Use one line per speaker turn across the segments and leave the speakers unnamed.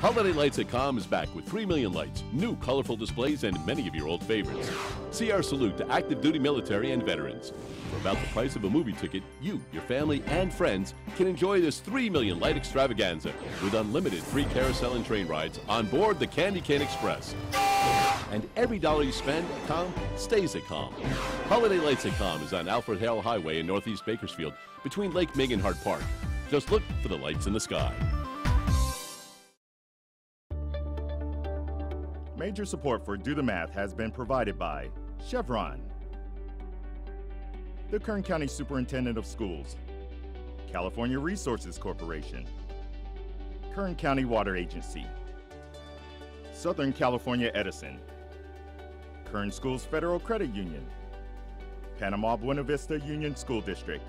Holiday Lights at CALM is back with 3 million lights, new colorful displays, and many of your old favorites. See our salute to active duty military and veterans. For about the price of a movie ticket, you, your family, and friends can enjoy this 3 million light extravaganza with unlimited free carousel and train rides on board the Candy Cane Express. And every dollar you spend at CALM stays at CALM. Holiday Lights at CALM is on Alfred Harrell Highway in Northeast Bakersfield between Lake Ming Hart Park. Just look for the lights in the sky.
Major support for Do the Math has been provided by Chevron, the Kern County Superintendent of Schools, California Resources Corporation, Kern County Water Agency, Southern California Edison, Kern Schools Federal Credit Union, Panama Buena Vista Union School District,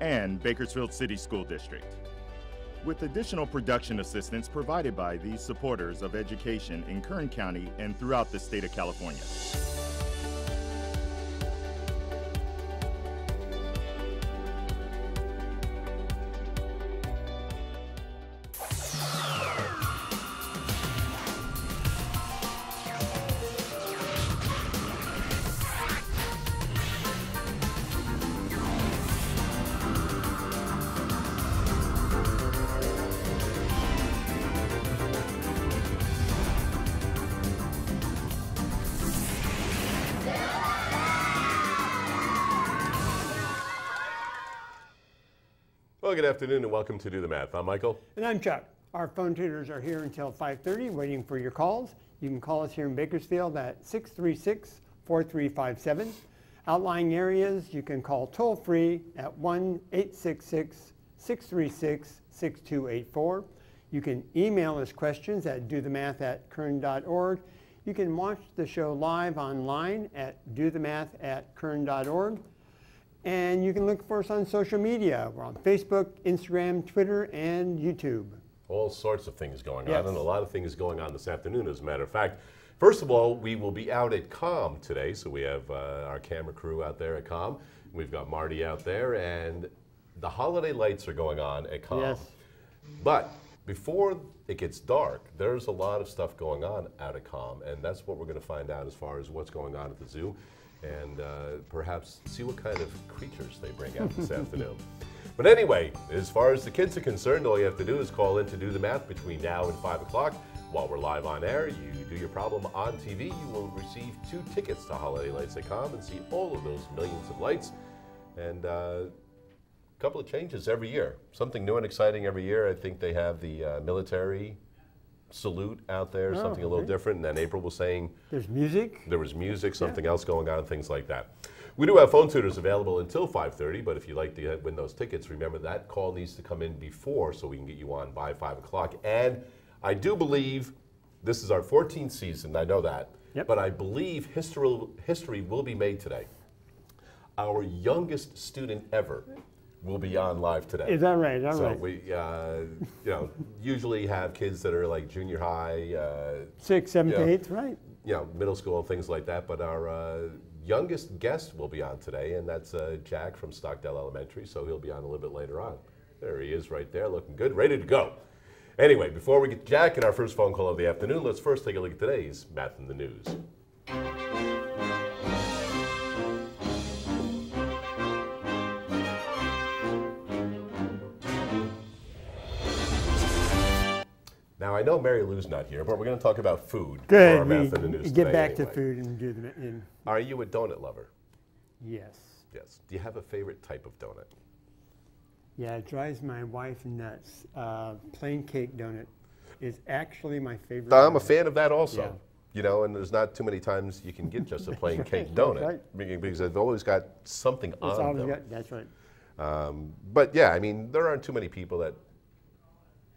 and Bakersfield City School District. With additional production assistance provided by these supporters of education in Kern County and throughout the state of California.
Good afternoon and welcome to Do the Math. I'm Michael.
And I'm Chuck. Our phone tutors are here until 5.30 waiting for your calls. You can call us here in Bakersfield at 636-4357. Outlying areas, you can call toll free at 1-866-636-6284. You can email us questions at dothemath at kern.org. You can watch the show live online at dothemath at kern.org. And you can look for us on social media. We're on Facebook, Instagram, Twitter, and YouTube.
All sorts of things going
Yes.
on, and a lot of things going on this afternoon, as a matter of fact. First of all, we will be out at CALM today, so we have uh, our camera crew out there at CALM. We've got Marti out there, and the holiday lights are going on at CALM.
Yes.
But before it gets dark, there's a lot of stuff going on out at CALM, and that's what we're going to find out as far as what's going on at the zoo, and uh, perhaps see what kind of creatures they bring out this afternoon. But anyway, as far as the kids are concerned, all you have to do is call in to do the math between now and 5 o'clock. While we're live on air, you do your problem on TV, you will receive two tickets to Holiday Lights and see all of those millions of lights. And uh, couple of changes every year. Something new and exciting every year. I think they have the uh, military salute out there,
Oh,
something a little
okay.
different. And then April was saying
There's music.
there was music, something else going on, things like that. We do have phone tutors available until 5:30, but if you'd like to win those tickets, remember that call needs to come in before so we can get you on by 5 o'clock. And I do believe this is our 14th season. I know that,
Yep.
but I believe history history will be made today. Our youngest student ever will be on live today.
Is that right? That
so
right?
we, uh, you know, usually have kids that are like junior high, uh,
Six, seventh,
Yeah.
eighth, right?
you know, middle school and things like that. But our uh, youngest guest will be on today, and that's uh, Jack from Stockdale Elementary. So he'll be on a little bit later on. There he is, right there, looking good, ready to go. Anyway, before we get Jack and our first phone call of the afternoon, let's first take a look at today's math in the news. I know Mary Lou's not here, but we're going to talk about food
Good. We
math in the news
get
today
back to food and do the in,
Are you a donut lover?
yes.
Yes. Do you have a favorite type of donut?
Yeah, it drives my wife nuts. Uh, plain cake donut is actually my favorite.
I'm a fan of that also.
Yeah.
You know, and there's not too many times you can get just a plain cake donut
right.
because they've always got something
It's
on them.
got- that's right.
Um, but yeah, I mean, there aren't too many people that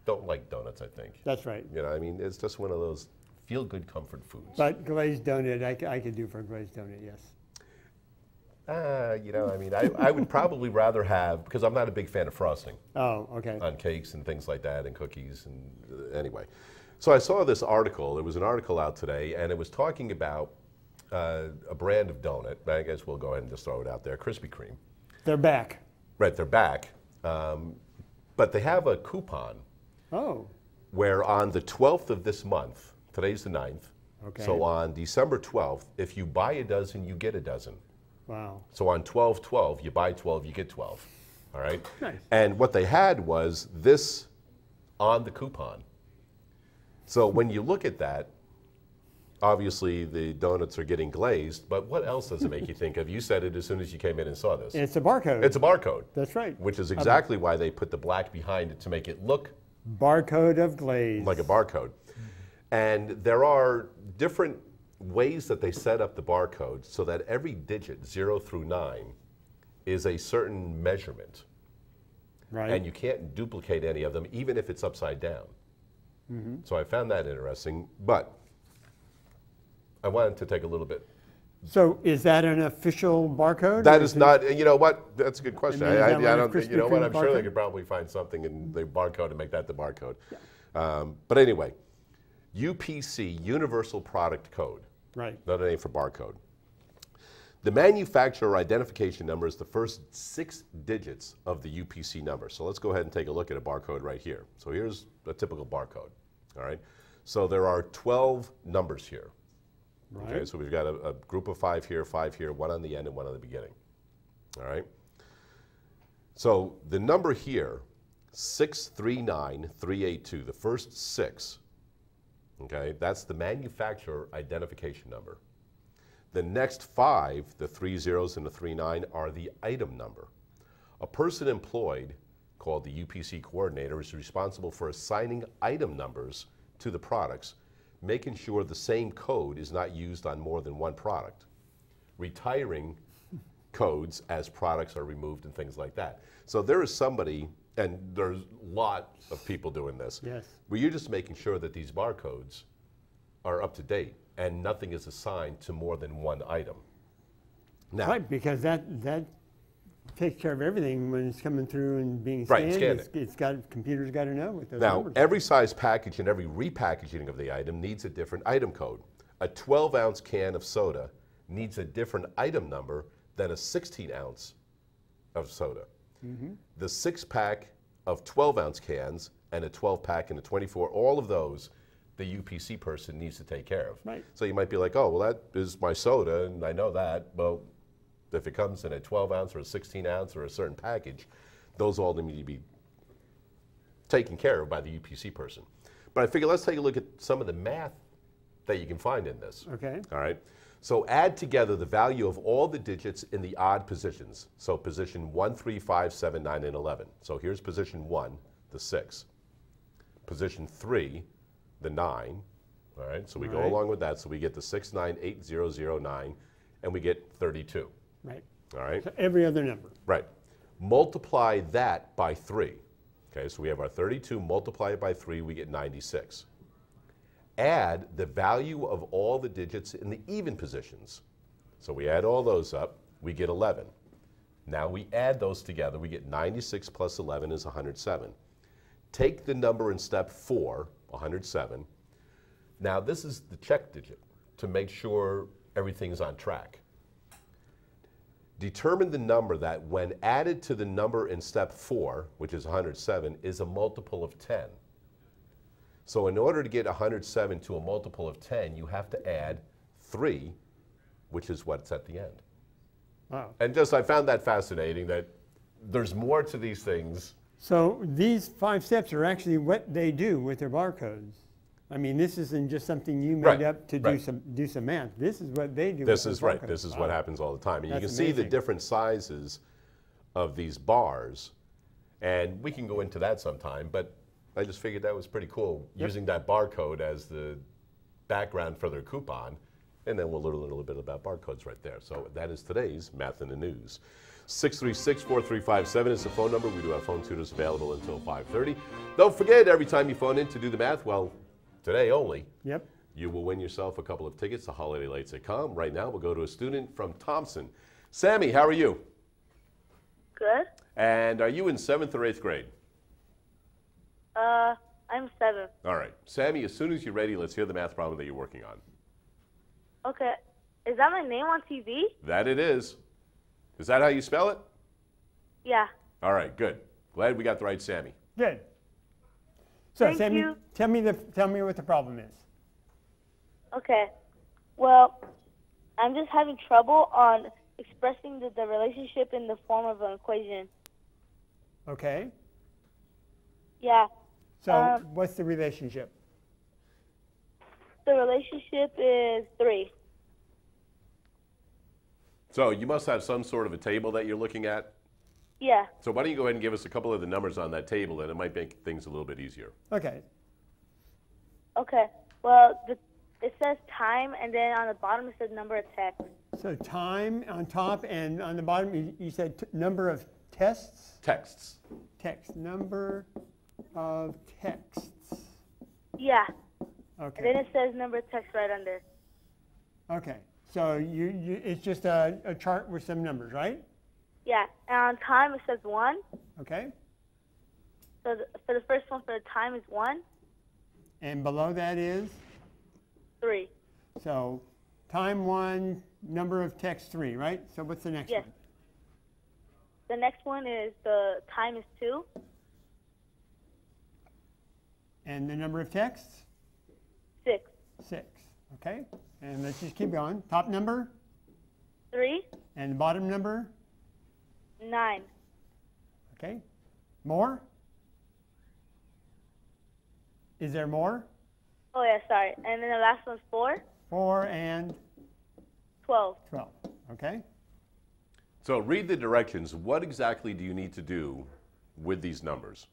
don't like donuts. I think.
That's right.
You know, I mean, it's just one of those feel-good comfort foods.
But glazed donut, I could do for a glazed donut, yes.
Ah, you know, I mean, I, I would probably rather have because I'm not a big fan of frosting.
Oh, okay.
on cakes and things like that and cookies and uh, anyway so i saw this article it was an article out today and it was talking about uh, a brand of donut i guess we'll go ahead and just throw it out there krispy kreme
They're back.
right they're back um, but they have a coupon
Oh,
where on the 12th of this month, today's the 9th,
Okay.
so on December 12th, if you buy a dozen, you get a dozen.
Wow.
So on 12 12, you buy 12, you get 12. All right?
Nice.
And what they had was this on the coupon. So when you look at that, obviously the donuts are getting glazed, but what else does it make you think of? You said it as soon as you came in and saw this.
It's a barcode.
It's a barcode.
That's right.
Which is exactly why they put the black behind it to make it look
barcode of glaze.
like a barcode. And there are different ways that they set up the barcode so that every digit, zero through nine, is a certain measurement.
right.
And you can't duplicate any of them, even if it's upside down. Mm-hmm. So I found that interesting, but I wanted to take a little bit.
So is that an official barcode?
That is
it-
not, you know what? That's a good question.
mean,
I, I, I don't think, you know what? I'm sure they could probably find something in the barcode and make that the barcode. Um, but anyway, UPC, Universal Product Code.
Right.
Another name for barcode. The manufacturer identification number is the first six digits of the UPC number. So let's go ahead and take a look at a barcode right here. So here's a typical barcode. All right. So there are 12 numbers here. Okay. So we've got a, a group of five here, five here, one on the end, and one on the beginning. All right. So the number here, 639382, the first six, okay, that's the manufacturer identification number. The next five, the three zeros and the three nine, are the item number. A person employed, called the UPC coordinator, is responsible for assigning item numbers to the products, making sure the same code is not used on more than one product, retiring codes as products are removed and things like that. So there is somebody, and there's a lot of people doing this,
Yes.
where you're just making sure that these barcodes are up to date and nothing is assigned to more than one item. Now,
Right, because that, that takes care of everything when it's coming through and being
Right,
scanned.
scan
it's, it's got, computer's got to know what those
Now,
numbers are.
every size package and every repackaging of the item needs a different item code. A 12 ounce can of soda needs a different item number than a 16 ounce of soda. Mm-hmm. The six pack of 12 ounce cans and a 12 pack and a 24, all of those the UPC person needs to take care of.
Right.
So you might be like, oh, well, that is my soda, and I know that. Well, if it comes in a 12 ounce or a 16 ounce or a certain package, those all need to be taken care of by the UPC person. But I figure let's take a look at some of the math that you can find in this.
Okay.
All right. So add together the value of all the digits in the odd positions. So position 1, 3, 5, 7, 9, and 11. So here's position 1, the 6. Position 3, the 9. All right. So we go
Right.
along with that. So we get the 698009 and we get 32.
Right.
All right.
So every other number.
Right. Multiply that by 3. Okay, so we have our 32, multiply it by 3, we get 96. Add the value of all the digits in the even positions. So we add all those up, we get 11. Now we add those together, we get 96 plus 11 is 107. Take the number in step 4, 107. Now this is the check digit to make sure everything's on track. Determine the number that, when added to the number in step four, which is 107, is a multiple of 10. So, in order to get 107 to a multiple of 10, you have to add 3, which is what's at the end.
Wow.
And just, I found that fascinating that there's more to these things.
So these five steps are actually what they do with their barcodes. I mean, this isn't just something you made
Right,
up to do some do some math. This is what they do.
This is right. This is what happens all the time. And you
That's
can see the different sizes of these bars, and we can go into that sometime. But I just figured that was pretty cool using that barcode as the background for their coupon, and then we'll learn a little bit about barcodes right there. So that is today's math in the news. 636-4357 is the phone number. We do have phone tutors available until 5:30. Don't forget every time you phone in to do the math. Well, today only.
Yep.
You will win yourself a couple of tickets to Holiday Lights at CALM. Right now, we'll go to a student from Thompson. Sammy, how are you?
Good.
And are you in seventh or eighth grade?
Uh, I'm seven.
All right. Sammy, as soon as you're ready, let's hear the math problem that you're working on.
Okay. Is that my name on TV?
That it is. Is that how you spell it?
Yeah.
All right, good. Glad we got the right Sammy.
Good. So
Thank
Sammy,
you.
tell me the tell me what the problem is.
Okay. Well, I'm just having trouble on expressing the, the relationship in the form of an equation.
Okay.
Yeah.
So
Um,
what's the relationship?
The relationship is three.
So you must have some sort of a table that you're looking at.
Yeah.
So why don't you go ahead and give us a couple of the numbers on that table, and it might make things a little bit easier.
Okay.
Okay. Well, the, it says time, and then on the bottom it says number of texts.
So time on top and on the bottom you, you said t- number of tests.
Texts.
Text number of texts.
Yeah. And then it says number of texts right under.
Okay. So you, you it's just a, a chart with some numbers, right?
Yeah. And on time it says one.
Okay.
So the, for the first one for the time is one,
And below that is
three.
so time one, number of text three, right? So what's the next
Yes.
one?
The next one is the time is two.
And the number of texts?
Six.
Six. Okay. And let's just keep going. Top number
Three.
and the bottom number.
Nine.
Okay. More? Is there more?
Oh yeah, sorry. And then the last one's four.
Four and
Twelve.
12. Okay.
So read the directions. What exactly do you need to do with these numbers?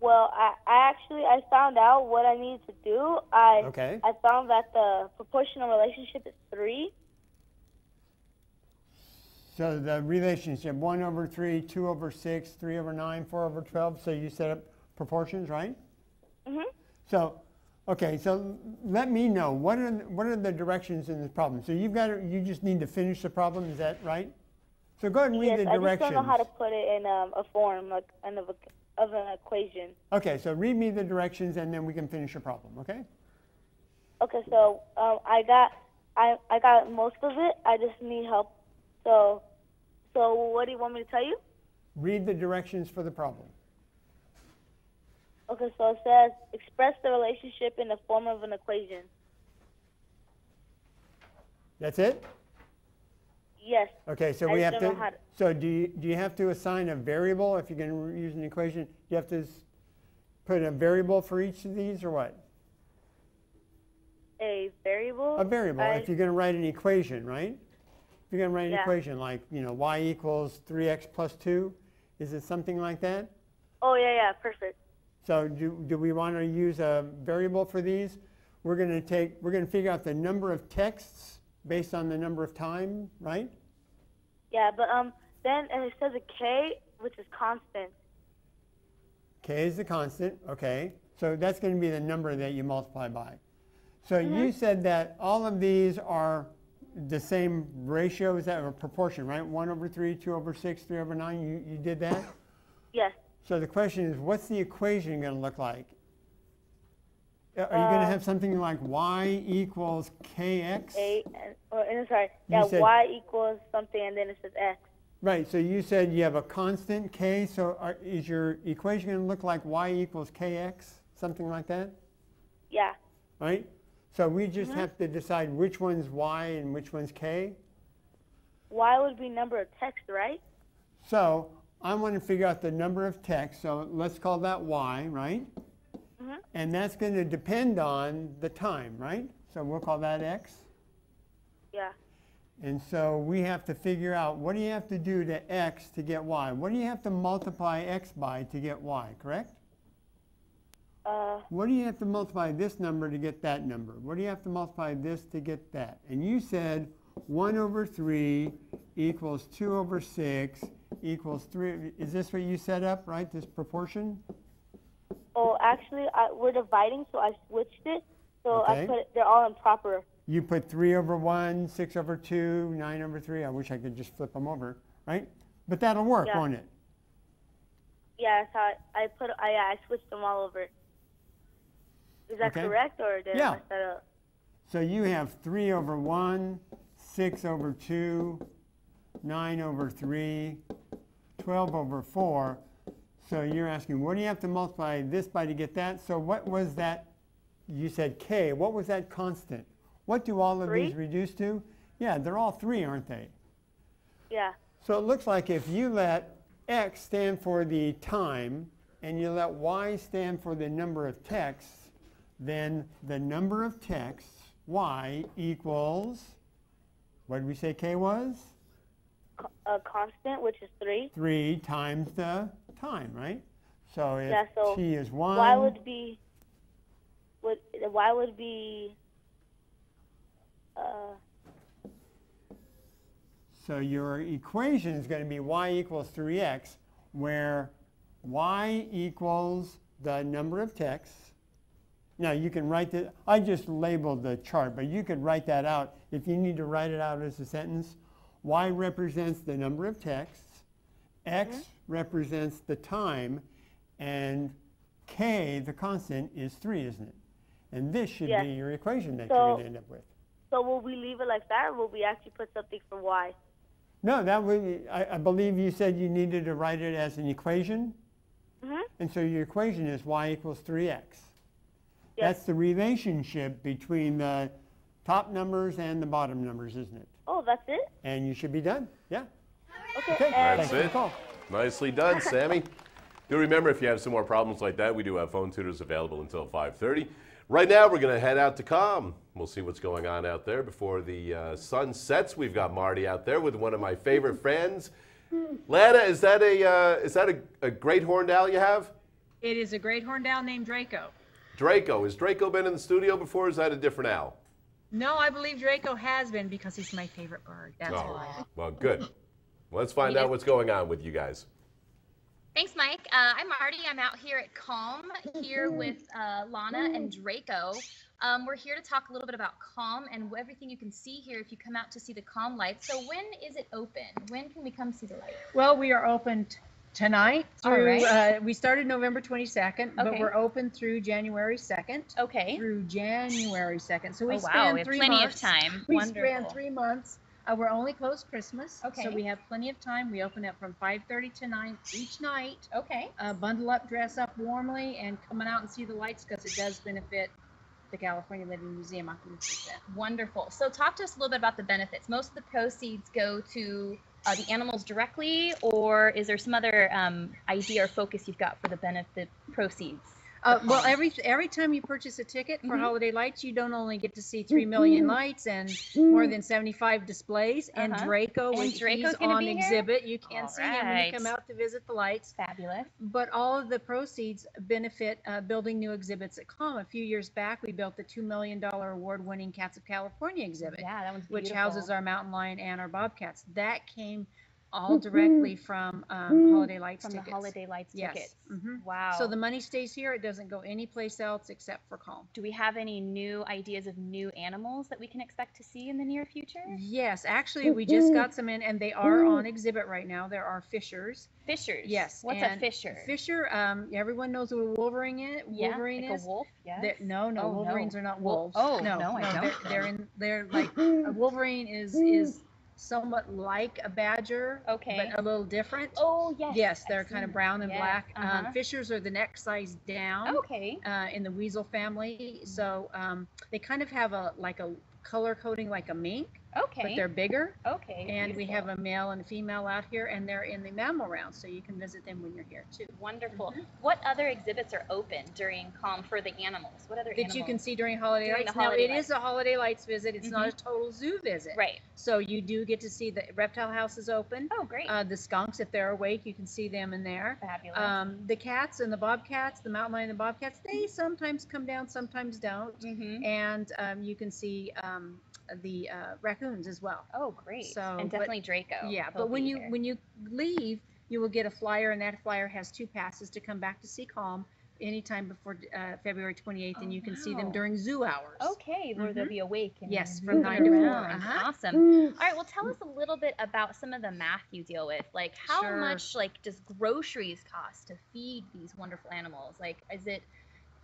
Well, I, I actually I found out what I needed to do. I
Okay.
I found that the proportional relationship is three.
So the relationship 1 over 3, 2 over 6, 3 over 9, 4 over 12. So you set up proportions, right?
Mhm.
So, okay, so let me know what are, the- what are the directions in this problem? So you've got to, you just need to finish the problem, is that right? So go ahead and read
yes,
the
I just don't know how to put it in um, a form like kind of a, of an equation.
Okay, so read me the directions and then we can finish your problem, okay?
Okay, so um, I got I I got most of it. I just need help. So so what do you want me to tell you?
Read the directions for the problem.
Okay, so it says express the relationship in the form of an equation.
That's it?
Yes.
Okay, so
I
we have to,
to-
so do you, do you have to assign a variable if you're going to use an equation? You have to put a variable for each of these or what?
A variable.
A variable,
I-
if you're going to write an equation, right? If you're going to write an
Yeah.
equation like, you know, y equals 3x plus 2, is it something like that?
Oh yeah, yeah, perfect.
So do, do we want to use a variable for these? We're going to take, we're going to figure out the number of texts based on the number of time, right?
Yeah, but um, then and it says a k, which is constant.
K is the constant, okay. So that's going to be the number that you multiply by. So you said that all of these are the same ratio, is that a proportion, right? 1 over 3, 2 over 6, 3 over 9, you, you did that?
Yes.
So the question is, what's the equation going to look like? Uh, Are you going to have something like y equals kx?
A and or and sorry, yeah,
said-
y equals something, and then it says x.
Right, so you said you have a constant k, so are, is your equation going to look like y equals kx, something like that?
Yeah.
right? So we just mm-hmm. have to decide which one's y and which one's k.
Y would be number of text, right?
So I want to figure out the number of texts, so let's call that y, right? Mm-hmm. And that's going to depend on the time, right? So we'll call that x.
Yeah.
And so we have to figure out what do you have to do to x to get y? What do you have to multiply x by to get y, correct?
Uh,
What do you have to multiply this number to get that number? What do you have to multiply this to get that? And you said 1 over 3 equals 2 over 6 equals 3. Is this what you set up, right? This proportion?
oh, actually, I, we're dividing, so I switched it. So I put it, they're all improper.
You put 3 over 1, 6 over 2, 9 over 3. I wish I could just flip them over, right? But that'll work,
Yeah.
won't it?
Yeah, how I, I put. I I switched them all over. Is that
Okay.
correct, or did
Yeah.
I mess that up?
So you have 3 over 1, 6 over 2, 9 over 3, 12 over 4. So you're asking, what do you have to multiply this by to get that? So what was that? You said k. What was that constant? What do all of these reduce to? Yeah, they're all three, aren't they?
Yeah.
So it looks like if you let x stand for the time and you let y stand for the number of texts, then the number of texts, y, equals, what did we say k was?
A constant, which is three.
3 times the time, right? So if
Yeah, so
t is 1,
Y would be. Would Y would be. Uh,
so your equation is going to be y equals 3x, where y equals the number of texts. Now you can write that, I just labeled the chart, but you could write that out if you need to write it out as a sentence. Y represents the number of texts, x represents the time, and k, the constant, is 3, isn't it? And this should
Yes.
be your equation that
So-
you're going to end up with.
so will we leave it like that, or will we actually put something for Y?
No, that would, I, I believe you said you needed to write it as an equation.
Mhm.
And so your equation is y equals 3x.
Yes.
That's the relationship between the top numbers and the bottom numbers, isn't it?
Oh, that's it.
And you should be done. Yeah.
Okay.
Okay.
And
Thanks
That's
for the
it.
call.
Nicely done, Sammy. Do remember, if you have some more problems like that, we do have phone tutors available until 5.30. Right now, we're going to head out to CALM. We'll see what's going on out there before the uh, sun sets. We've got Marti out there with one of my favorite friends. Lana, is that a uh, is that a, a great horned owl you have?
It is a great horned owl named Draco.
Draco. Has Draco been in the studio before? Or is that a different owl?
No, I believe Draco has been because he's my favorite bird. That's
Oh,
why.
well, good. Let's find out what's going on with you guys.
Thanks, Mike. Uh, I'm Marti. I'm out here at CALM here with uh, Lana and Draco. Um, we're here to talk a little bit about CALM and everything you can see here if you come out to see the CALM lights. So when is it open? When can we come see the lights?
Well, we are open t- tonight
All
through.
right.
Uh, we started November 22nd, but
Okay.
we're open through January 2nd.
Okay.
Through January 2nd. So we
Oh, wow. We have
three
plenty
months.
of time.
We
Wonderful.
span three months. Uh, we're only closed Christmas.
Okay.
So we have plenty of time. We open up from 5:30 to 9 each night.
Okay.
Uh, bundle up, dress up warmly, and coming out and see the lights because it does benefit the California Living Museum 100%.
Wonderful. So talk to us a little bit about the benefits. Most of the proceeds go to uh, the animals directly, or is there some other um, idea or focus you've got for the benefit proceeds?
Uh, well, every every time you purchase a ticket for
Mhm.
Holiday Lights, you don't only get to see three million lights and more than seventy-five displays. And
Uh-huh.
Draco,
And
which
Draco's
he's on exhibit, you can
All
see him when you come out to visit the lights.
Fabulous.
But all of the proceeds benefit uh, building new exhibits at CALM. A few years back, we built the two million dollar award-winning Cats of California exhibit,
Yeah, that one's
which houses our mountain lion and our bobcats. That came all directly from um, Holiday Lights
from
tickets.
the holiday lights
Yes.
tickets.
Mhm.
Wow.
So the money stays here. It doesn't go anyplace else except for CALM.
do we have any new ideas of new animals that we can expect to see in the near future?
Yes, actually, we just got some in, and they are on exhibit right now. There are fishers.
Fishers.
Yes.
What's a fisher?
Fisher. Um, everyone knows what a wolverine is.
yeah,
Wolverine
like
is.
a wolf. Yes.
They're- no, no,
Oh, no.
Wolverines are not wolves.
oh,
no,
no, I
They're,
don't
they're
then.
in. They're like a Wolverine is is somewhat like a badger,
Okay.
but a little different.
Oh yes.
yes,
I've
they're kind of brown and
Yes,
black.
uh-huh.
Um, fishers are the next size down.
Okay.
uh, in the weasel family. So um, they kind of have a like a color coding like a mink,
Okay.
but they're bigger.
okay.
And we have a male and a female out here, and they're in the mammal round, so you can visit them when you're here too.
wonderful. What other exhibits are open during CALM for the animals? What other
That
animals?
you can see during holiday
During
lights. now
holiday
it is a holiday lights visit. It's not a total zoo visit.
Right.
So you do get to see the reptile house is open.
Oh, great.
Uh, the skunks, if they're awake, you can see them in there.
Fabulous.
Um, the cats and the bobcats, the mountain lion and the bobcats, they sometimes come down, sometimes don't.
mm-hmm.
And um, you can see um, the uh, raccoons as well.
Oh, great.
So,
and
but-
definitely Draco.
yeah,
He'll
but when you
here.
when you leave, you will get a flyer, and that flyer has two passes to come back to see CALM anytime before uh, February 28th, and
Oh,
you can see them during zoo hours.
Okay, where they'll
Mhm.
be awake and
Yes, from nine to four, uh-huh.
Awesome. All right, well, tell us a little bit about some of the math you deal with. Like, how
Sure.
much like does groceries cost to feed these wonderful animals? Like, is it,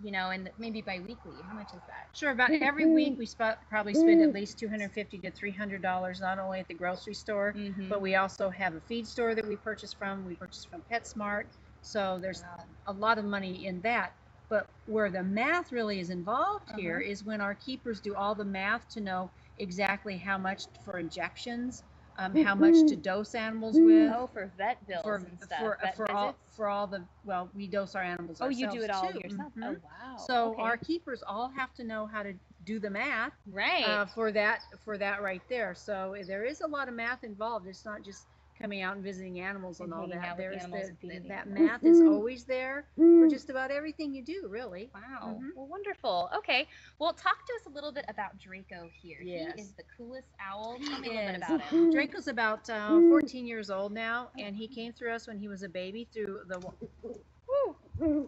you know, and maybe biweekly? How much is that?
Sure, about every week we sp- probably spend at least 250 to 300 dollars, not only at the grocery store,
Mm-hmm.
but we also have a feed store that we purchase from. We purchase from PetSmart, So there's a lot of money in that. But where the math really is involved here
Uh-huh.
is when our keepers do all the math to know exactly how much for injections, um, how much to dose animals with.
Oh, for vet bills
for
and stuff.
for, for all for all the well, we dose our animals.
Oh, you do it all
too.
yourself.
Mhm.
Oh, wow.
So
okay.
our keepers all have to know how to do the math
right.
uh, for that for that right there. So there is a lot of math involved. It's not just coming out and visiting animals and,
And
all that. There's the, the-
the
that math is mm-hmm. always there for mm. just about everything you do, really.
Wow.
Mhm.
Well, wonderful. Okay. Well, talk to us a little bit about Draco here.
Yes.
He is the coolest owl.
He
Tell me a little bit
is.
about him.
Draco's about uh, mm-hmm. 14 years old now, and he mm-hmm. came through us when he was a baby through the. wa-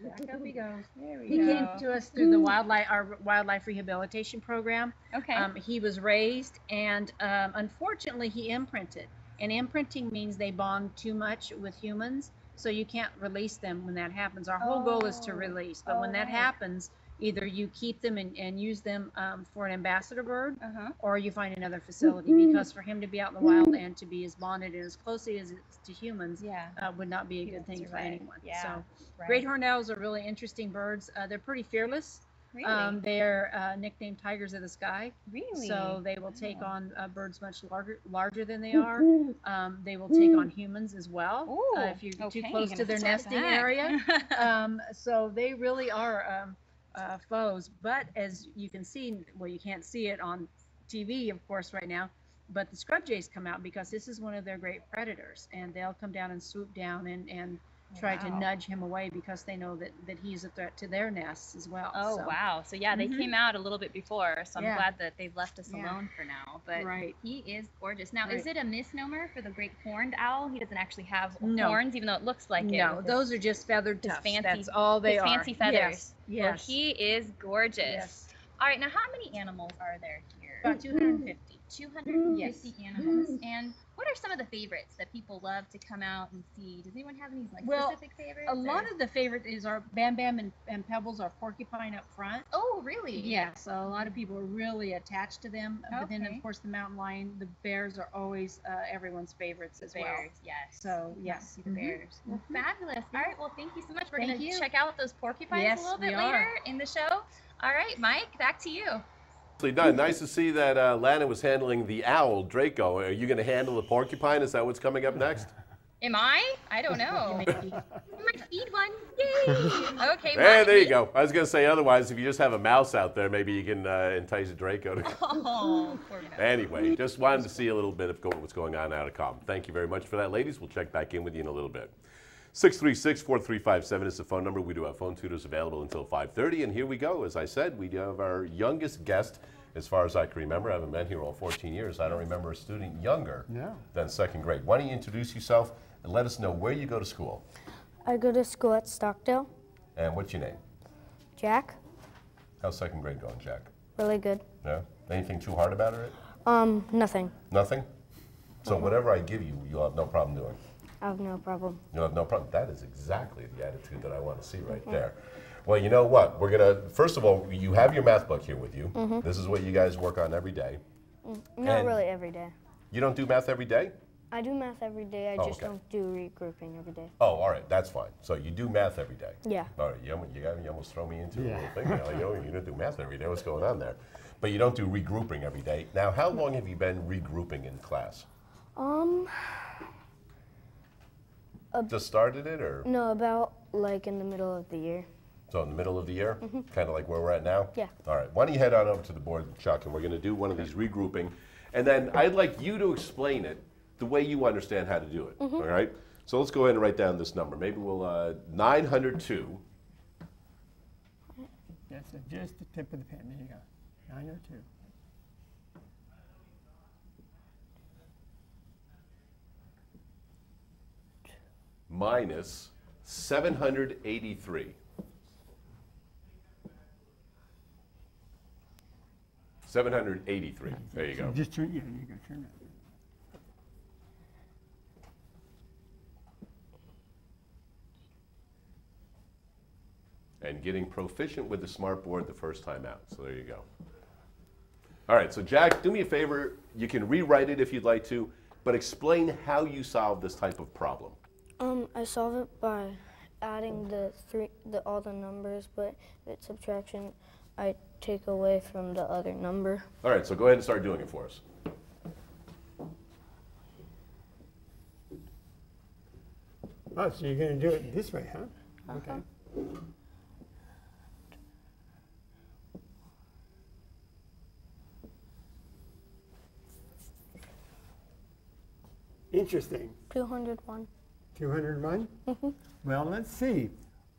Back up he goes.
There we
He came to us through the wildlife our wildlife rehabilitation program.
Okay.
Um, he was raised, and um, unfortunately, he imprinted. And imprinting means they bond too much with humans, so you can't release them when that happens. Our whole goal is to
Oh.
release, but when
Oh,
that
right.
happens, either you keep them and, and use them um, for an ambassador bird,
uh huh.
or you find another facility. Because for him to be out in the wild and to be as bonded and as closely as it's to humans
Yeah.
uh, would not be a good
doesn't
thing for
survive.
anyone.
Yeah,
So,
Right.
great horned owls are really interesting birds. Uh, they're pretty fearless.
Really.
Um, they're uh, nicknamed tigers of the sky.
really.
So they will take
Wow.
on uh, birds much larger larger than they are. Um, they will take on humans as well
Ooh,
uh, if you're
okay,
too close
gonna
to their
have to
nesting
that.
area. um, so they really are um, uh, foes. But as you can see, well, you can't see it on TV, of course, right now. But the scrub jays come out because this is one of their great predators, and they'll come down and swoop down and, and try to nudge him away because they know that, that he's a threat to their nests as well.
Oh
so.
wow! So yeah, they
Mhm.
came out a little bit before, so I'm
Yeah.
glad that they've left us
Yeah.
alone for now. But
Right.
he is gorgeous. Now, is it a misnomer for the great horned owl? He doesn't actually have
No.
horns, even though it looks like it.
No,
with his-
those are just feathered tufts.
fancy-
That's all they
his
are.
fancy feathers.
Yes.
Well,
Yes.
he is gorgeous.
yes.
All right, now how many animals are there here?
About 250.
250
Yes.
animals. And what are some of the favorites that people love to come out and see? Does anyone have any like
Well,
specific favorites?
A lot
or-
of the favorite is our Bam Bam and, and Pebbles, our porcupine up front.
Oh, really?
Yeah, so a lot of people are really attached to them. Okay. But then, of course, the mountain lion, the bears are always uh, everyone's favorites as well.
Bears, yes.
So, yes.
see the
Mhm.
bears. Well, fabulous. All right. Well, thank you so much. We're
Thank
gonna
you.
check out those porcupines
Yes,
a little bit later in the show. All right, Mike, back to you.
Nicely done. Nice to see that uh, Lana was handling the owl, Draco. Are you going to handle the porcupine? Is that what's coming up next?
Am I? I don't know.
Maybe.
I might feed one. Yay! Okay.
Hey,
Mike.
there you go. I was going to say otherwise, if you just have a mouse out there, maybe you can uh, entice a Draco to.
Oh, poor mouse.
Anyway, just wanted to see a little bit of go- what's going on out of CALM. Thank you very much for that, ladies. We'll check back in with you in a little bit. 636-4357 is the phone number. We do have phone tutors available until 5.30. And here we go. As I said, we have our youngest guest, as far as I can remember. I haven't been here all 14 years. I don't remember a student younger
No.
than second grade. Why don't you introduce yourself and let us know where you go to school?
I go to school at Stockdale.
And what's your name?
Jack,
How's second grade going, Jack?
really good.
Yeah? Anything too hard about it?
Um, nothing.
Nothing? So whatever I give you, you'll have no problem doing.
I have no problem.
You'll have no problem. That is exactly the attitude that I want to see right there. Well, you know what? We're gonna first of all, you have your math book here with you. This is what you guys work on every day.
Not
And-
really every day.
You don't do math every day?
I do math every day. I
Oh,
just
okay.
don't do regrouping every day.
Oh, all right, that's fine. So you do math every day.
Yeah.
All right, you, almo- you, got, you almost throw me into a
Yeah.
little thing. now. You, know, you don't do math every day. What's going on there? But you don't do regrouping every day. Now, how long have you been regrouping in class?
Um,
Just started it, or
no, about like in the middle of the year.
so in the middle of the year, kind of like where we're at now?
Yeah.
All right. Why don't you head on over to the board, Chuck, and we're going to do one of these regrouping, and then I'd like you to explain it the way you understand how to do it. all right. So let's go ahead and write down this number. Maybe we'll uh, 902.
That's just the tip of the pen. There you go. 902.
Minus 783. 783. There you go.
Just turn, yeah, you go turn it.
And getting proficient with the smart board the first time out. So there you go. All right, so Jack, do me a favor. You can rewrite it if you'd like to. but explain how you solve this type of problem.
Um, I solve it by adding the three, the all the numbers, but if it's subtraction, I take away from the other number.
All right, so go ahead and start doing it for us.
Oh, so you're going to do it this way, huh? Okay. Interesting.
201.
201? Mm-hmm. Well, let's see.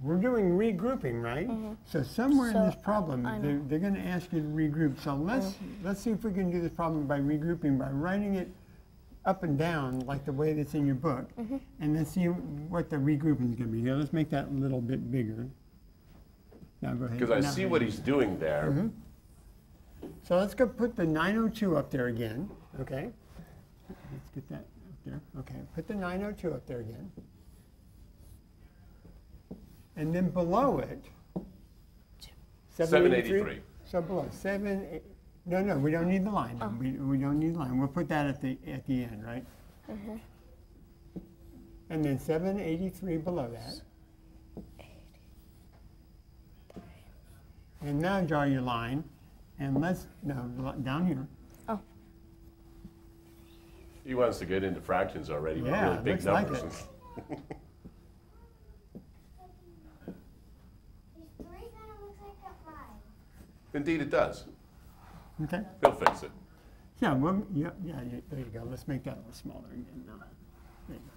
We're doing regrouping, right? Mm-hmm. So somewhere in this problem,
I know.
they're, they're going to ask you to regroup. So let's mm-hmm. let's see if we can do this problem by regrouping by writing it up and down like the way that's in your book, and then see what the regrouping is going to be. Here, let's make that a little bit bigger. Now go ahead.
Because I
Now-
see what he's doing there.
so let's go put the 902 up there again, okay? Let's get that up there. Okay, put the 902 up there again. And then below it,
783.
So below, seven, eight, no, no, we don't need the line. no, We, we don't need the line. We'll put that at the, at the end, right? Mm-hmm. And then 783 below that. And now draw your line, and let's, no, down here.
He wants to get into fractions already, with
Yeah,
really big
looks like
numbers.
it.
Indeed, it does.
Okay?
He'll fix it.
Yeah, well, yeah, yeah, yeah, there you go. Let's make that a little smaller again now. There you go.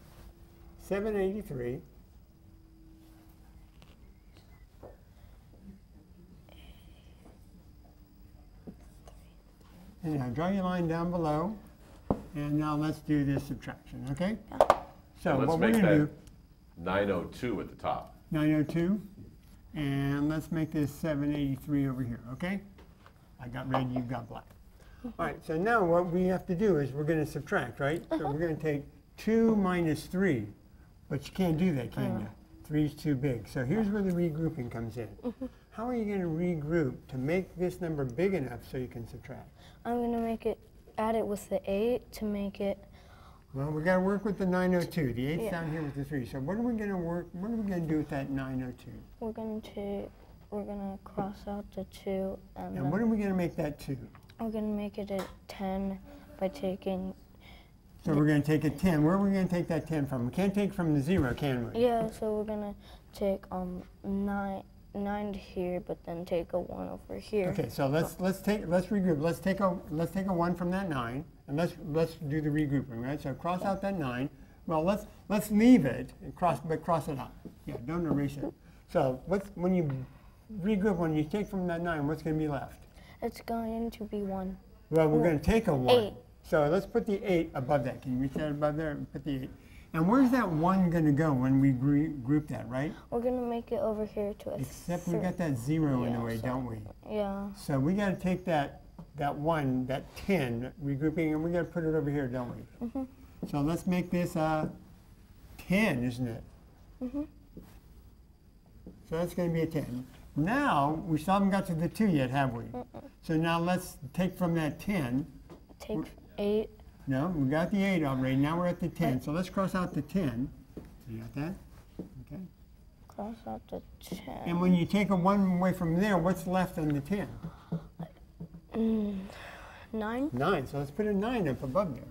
783. And now draw your line down below. And now let's do this subtraction, okay? So
Let's
what we're
make
going to
that
do,
902 at the top.
902, and let's make this 783 over here, okay? I got red, you got black. All right, so now what we have to do is we're going to subtract, right? So we're going to take 2 minus 3, but you can't do that, can you? Uh-huh. 3 is too big. So here's where the regrouping comes in. Mm-hmm. How are you going to regroup to make this number big enough so you can subtract?
I'm gonna make it, add it with the 8 to make it,
Well, we got to work with the 902. The 8's
Yeah.
down here with the 3. So what are we going to work, what are we going to do with that 902?
we're going to, we're gonna cross out the 2 and,
And what are we going to make that 2?
we're gonna make it a 10 by taking,
So we're going to take a 10. Where are we going to take that 10 from? We can't take from the 0, can we?
yeah, so we're gonna take um 9, 9 to here, but then take a 1 over here.
Okay, so let's let's take let's regroup. Let's take a let's take a 1 from that 9 and let's let's do the regrouping, right? So cross out that 9. Well, let's let's leave it and cross but cross it out. Yeah, don't erase it. So, what's when you regroup when you take from that 9, what's going to be left?
It's going to be 1.
Well, we're going to take a 1.
Eight.
So, let's put the 8 above that. Can you reach that above there and put the 8? And where's that 1 going to go when we group that, right?
We're gonna make it over here to a
Except we got that 0 in the way,
so-
don't we?
Yeah,
So we got to take that, that one, that 10 regrouping, and we got to put it over here, don't we?
Mm-hmm.
So let's make this uh, 10, isn't it?
Mm-hmm.
So that's going to be a 10. Now, we still haven't got to the 2 yet, have we? So now let's take from that 10.
take 8.
No, we got the 8 already. Now we're at the 10. So let's cross out the 10. You got that? Okay.
Cross out the 10.
And when you take a 1 away from there, what's left on the 10?
Mm, 9.
Nine, so let's put a nine up above there.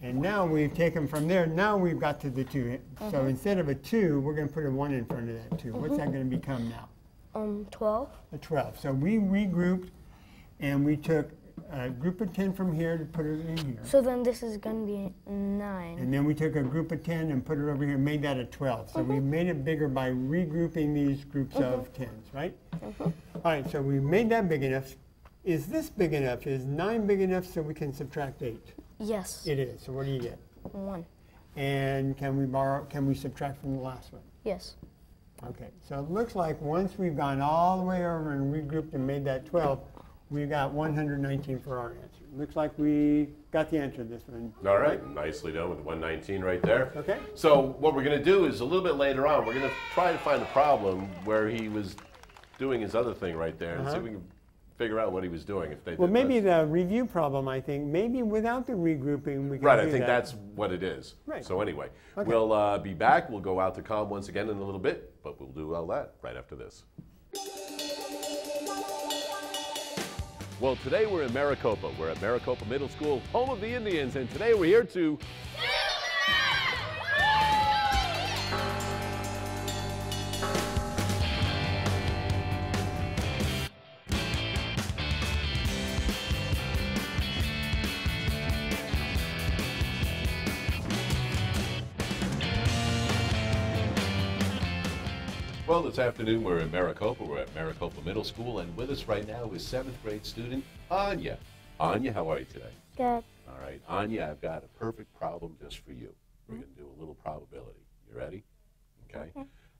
And now we've taken from there, now we've got to the two. So mm-hmm. instead of a two, we're gonna put a one in front of that two. What's that mm-hmm. gonna become now?
Um, 12.
A 12. So we regrouped and we took a group of 10 from here to put it in here.
So then this is gonna be 9.
And then we took a group of 10 and put it over here, made that a 12. So we mm-hmm. made it bigger by regrouping these groups of mm-hmm. 10s, right? Mm-hmm. All right, so we made that big enough. Is this big enough? Is 9 big enough so we can subtract 8?
Yes.
It is. So what do you get?
1.
And can we borrow, can we subtract from the last one?
Yes.
Okay, so it looks like once we've gone all the way over and regrouped and made that 12, we got 119 for our answer. Looks like we got the answer to this one.
All right, nicely done with 119 right there.
Okay.
So what we're going to do is a little bit later on, we're going to try to find a problem where he was doing his other thing right there and see if we can
figure out what he was doing if they
Well,
did
maybe
this.
the review problem, I think, maybe without the regrouping, we can
Right, I think
that.
that's what it is.
Right.
So anyway,
Okay.
we'll uh, be back. We'll go out to CALM once again in a little bit, but we'll do all that right after this. Well, today we're in Maricopa. We're at Maricopa Middle School, home of the Indians, and today we're here to this afternoon we're in Maricopa. We're at Maricopa Middle School, and with us right now is seventh grade student Anya. Anya, how are you today?
Good.
All right, Anya, I've got a perfect problem just for you. We're going to do a little probability. You ready? Okay.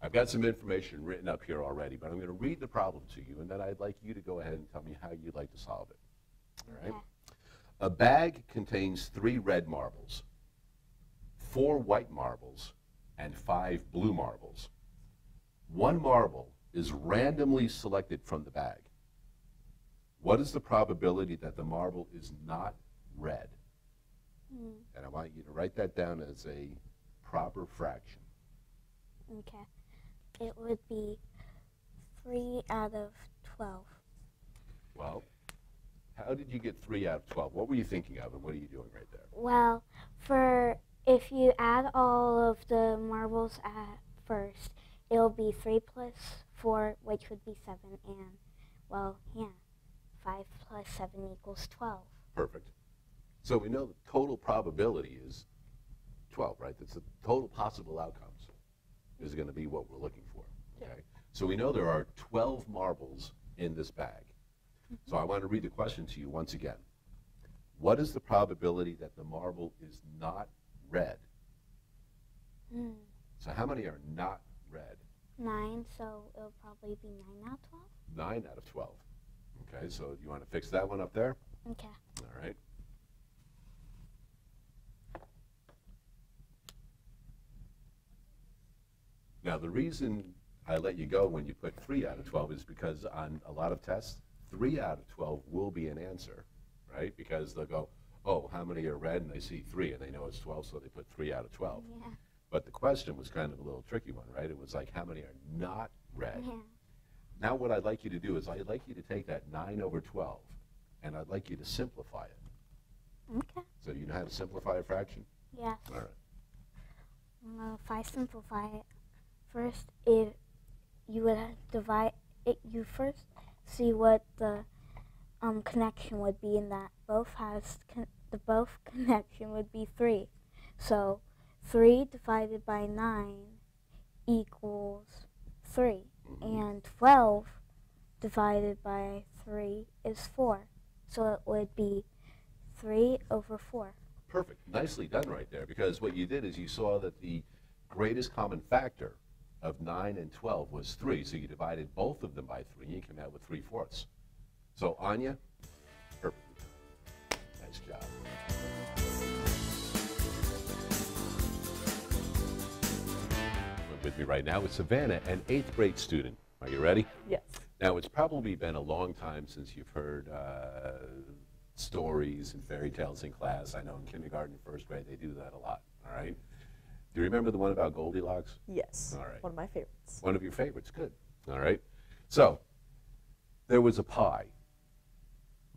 I've got some information written up here already, but I'm going to read the problem to you, and then I'd like you to go ahead and tell me how you'd like to solve it. All right. A bag contains three red marbles, four white marbles, and five blue marbles. One marble is randomly selected from the bag. What is the probability that the marble is not red? Hmm. And I want you to write that down as a proper fraction.
Okay. It would be 3 out of 12.
Well, how did you get 3 out of 12? What were you thinking of, and what are you doing right there?
Well, for if you add all of the marbles at first, it'll be 3 plus 4, which would be 7, and, well, yeah, 5 plus 7 equals 12.
Perfect. So we know the total probability is 12, right? That's the total possible outcomes is going to be what we're looking for. Okay. So we know there are 12 marbles in this bag. So I want to read the question to you once again. What is the probability that the marble is not red?
Hmm.
So how many are not red?
9, so it'll probably be 9 out of 12.
9 out of 12. Okay, so you want to fix that one up there?
Okay.
All right. Now, the reason I let you go when you put 3 out of 12 is because on a lot of tests, 3 out of 12 will be an answer, right? Because they'll go, oh, how many are red? And they see 3 and they know it's 12, so they put 3 out of 12.
Yeah.
But the question was kind of a little tricky one, right? It was like, how many are not red?
Yeah.
Now, what I'd like you to do is I'd like you to take that 9 over 12 and I'd like you to simplify it.
Okay.
So you know how to simplify a fraction?
Yes.
All right.
Well, if I simplify it, first if you would divide it, you first see what the um, connection would be in that both has the both connection would be three. So three divided by nine equals 3 and twelve divided by three is four. So it would be three over four.
Perfect. Nicely done right there because what you did is you saw that the greatest common factor of 9 and 12 was 3. So you divided both of them by 3 and you came out with 3 fourths. So Anya, perfect. Nice job. With me right now is Savannah, an eighth grade student. Are you ready?
Yes.
Now, it's probably been a long time since you've heard uh, stories and fairy tales in class. I know in kindergarten, and first grade, they do that a lot, all right? Do you remember the one about Goldilocks?
Yes.
All right.
One of my favorites.
One of your favorites, good. All right. So, there was a pie,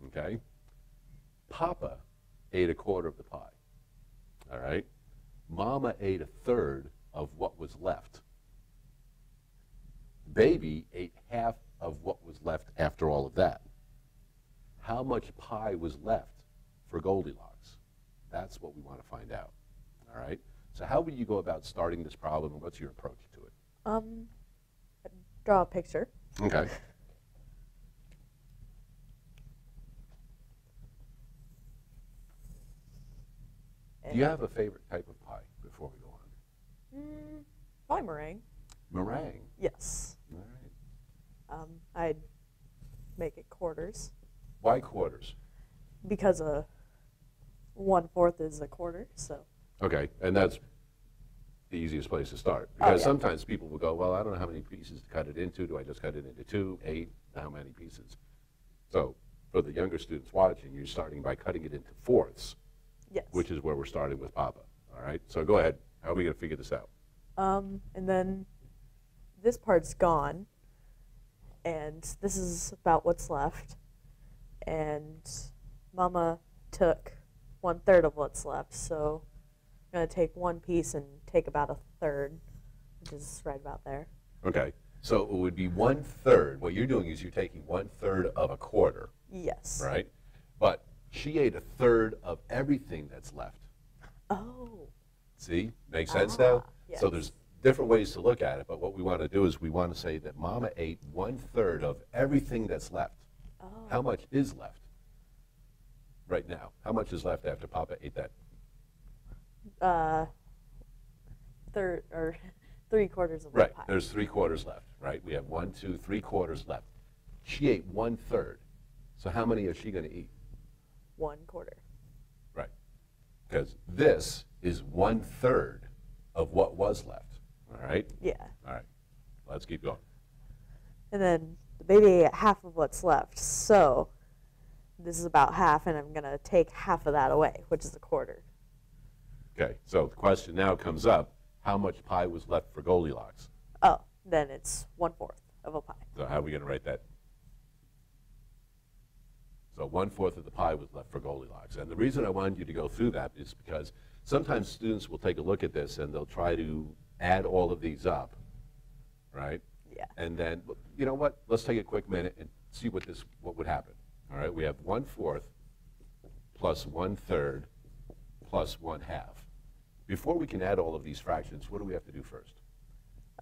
okay? Papa ate a quarter of the pie, all right? Mama ate a third of what was left. Baby ate half of what was left after all of that. How much pie was left for Goldilocks? That's what we want to find out. All right? So, how would you go about starting this problem and what's your approach to it?
Um, draw a picture.
Okay. Do you have a favorite type of pie before we go on?
Mm, probably meringue.
Meringue.
Yes.
All right.
Um, I'd make it quarters
Why quarters?
because a one fourth is a quarter. So
Okay, and that's the easiest place to start because
yeah.
sometimes people will go, "Well, I don't know how many pieces to cut it into. Do I just cut it into two, eight? How many pieces?" So for the younger students watching, you're starting by cutting it into fourths,
Yes.
which is where we're starting with Papa. All right. So go ahead. How are we going to figure this out?
Um, and then this part's gone, and this is about what's left. And Mama took one third of what's left, so I'm gonna take one piece and take about a third, which is right about there.
Okay. So it would be one third. What you're doing is you're taking one third of a quarter,
Yes.
right? But she ate a third of everything that's left.
Oh.
See, makes sense now?
Ah,
So there's different ways to look at it, but what we want to do is we want to say that Mama ate one third of everything that's left.
Oh.
How much is left right now? How much is left after Papa ate that?
Uh. Third or three quarters of the
Right,
pie.
there's three quarters left, right? We have one, two, three quarters left. She ate one third. So how many is she going to eat?
One quarter.
Right. Because this is one third of what was left. All right?
Yeah.
All right. Let's keep going.
And then the baby ate half of what's left, so this is about half, and I'm gonna take half of that away, which is a quarter.
Okay, so the question now comes up, how much pie was left for Goldilocks?
Oh, then it's one fourth of a pie.
So how are we going to write that? So one fourth of the pie was left for Goldilocks. And the reason I wanted you to go through that is because sometimes students will take a look at this and they'll try to add all of these up, right?
Yeah.
And then, you know what? Let's take a quick minute and see what this what would happen. All right, we have one fourth plus one third plus one half. Before we can add all of these fractions, what do we have to do first?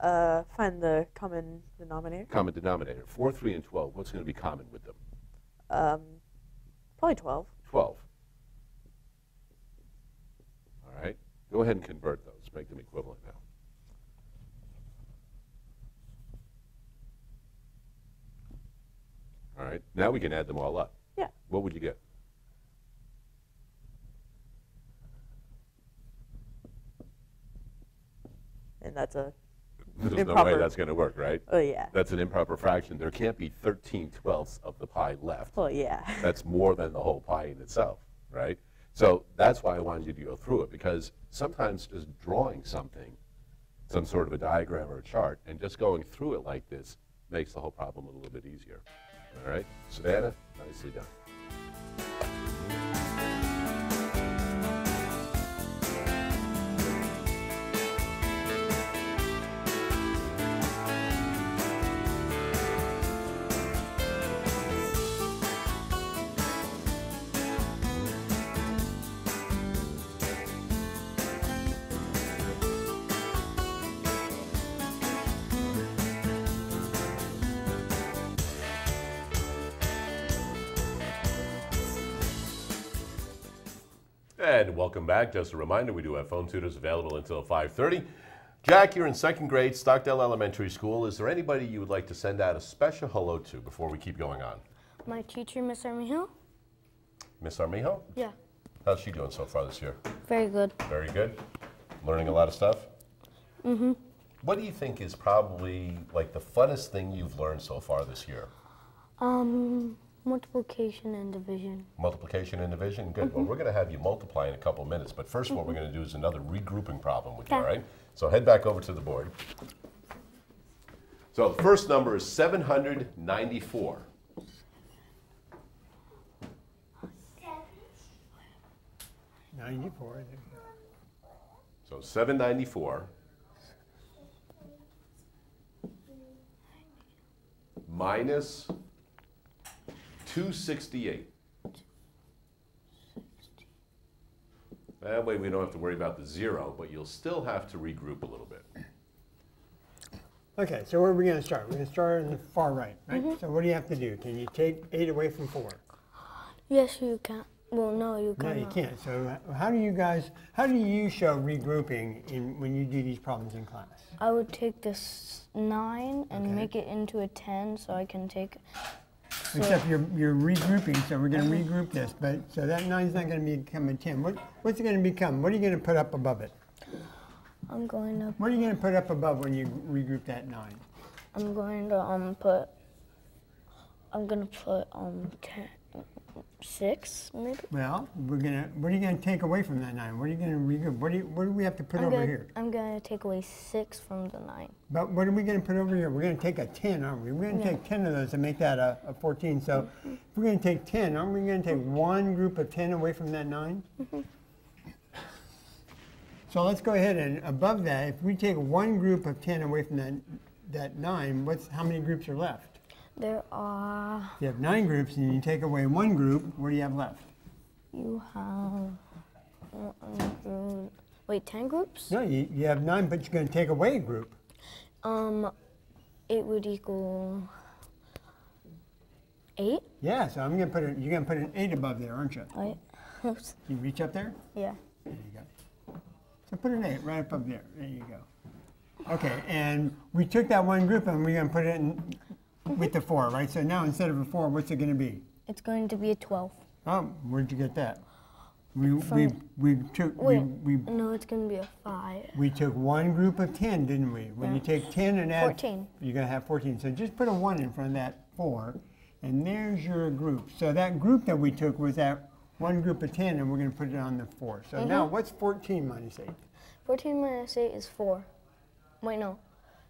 Uh, find the common denominator.
Common denominator. 4, 3, and 12. What's going to be common with them?
Um, probably 12.
12. All right. Go ahead and convert those. Make them equivalent now. All right. Now we can add them all up.
Yeah.
What would you get?
And that's a.
There's no way that's going to work, right?
Oh, yeah.
That's an improper fraction. There can't be 13 twelfths of the pie left.
Oh, yeah.
that's more than the whole pie in itself, right? So that's why I wanted you to go through it because sometimes just drawing something, some sort of a diagram or a chart, and just going through it like this makes the whole problem a little bit easier. All right, Savannah, nicely done. And welcome back. Just a reminder, we do have phone tutors available until 5:30. Jack, you're in second grade, Stockdale Elementary School. Is there anybody you would like to send out a special hello to before we keep going on?
My teacher, Miss Armijo?
Miss Armijo?
Yeah.
How's she doing so far this year?
Very good.
Very good. Learning a lot of stuff?
Mm-hmm.
What do you think is probably like the funnest thing you've learned so far this year?
Um, multiplication and division.
Multiplication and division? Good. Well, mm-hmm. we're going to have you multiply in a couple minutes, but 1st what we're mm-hmm. going to do is another regrouping problem with you, all
Okay.
So head back over to the board. So the first number is 794.
Ninety-four.
So 794 minus 268. That way we don't have to worry about the zero, but you'll still have to regroup a little bit.
Okay, so where are we gonna start? We're gonna start on the far right, right?
Mm-hmm.
So what do you have to do? Can you take eight away from four?
Yes, you can. Well, no, you
can't.
No,
you can't. So uh, how do you guys, how do you show regrouping in, when you do these problems in class?
I would take this nine and
Okay.
make it into a ten, so I can take. So
Except you're, you're regrouping, so we're gonna
Uh-huh.
regroup this, but, so that nine's not gonna become a ten. What, what's it gonna become? What are you gonna put up above it?
I'm going to.
What are you gonna put up above when you regroup that nine?
I'm going to um put I'm gonna put um ten, six maybe.
Well, we're gonna, what are you gonna take away from that nine? What are you gonna, what do you, what do we have to put
I'm
over
gonna,
here?
I'm gonna take away six from the nine.
But what are we gonna put over here? We're gonna take a ten, aren't we? We're gonna
Yeah.
take ten of those and make that a, a fourteen, so if we're gonna take ten, aren't we gonna take one group of ten away from that nine? Mm-hmm. So let's go ahead and above that, if we take one group of ten away from that, that nine, what's, how many groups are left?
There are
you have nine groups and you take away one group, what do you have left?
you have. Wait, ten groups?
No, you, you have nine, but you're gonna take away a group.
Um, it would equal eight.
Yeah, so I'm gonna put it, you're gonna put an eight above there, aren't you?
Right. Oops.
You reach up there?
Yeah.
There you go. So put an eight right up up there. There you go. Okay, and we took that one group and we're gonna put it in with the four, right? So now instead of a four, what's it gonna be?
It's going to be a twelve.
Oh, where'd you get that? We, we, we took, we,
Wait.
we,
No, it's going to be a five.
we took one group of ten, didn't we? When you take ten and add.
14.
You're gonna have fourteen. So just put a one in front of that four, and there's your group. So that group that we took was that one group of ten, and we're gonna put it on the four. So
Mm-hmm.
now what's fourteen minus eight?
Fourteen minus eight is four. Wait, no,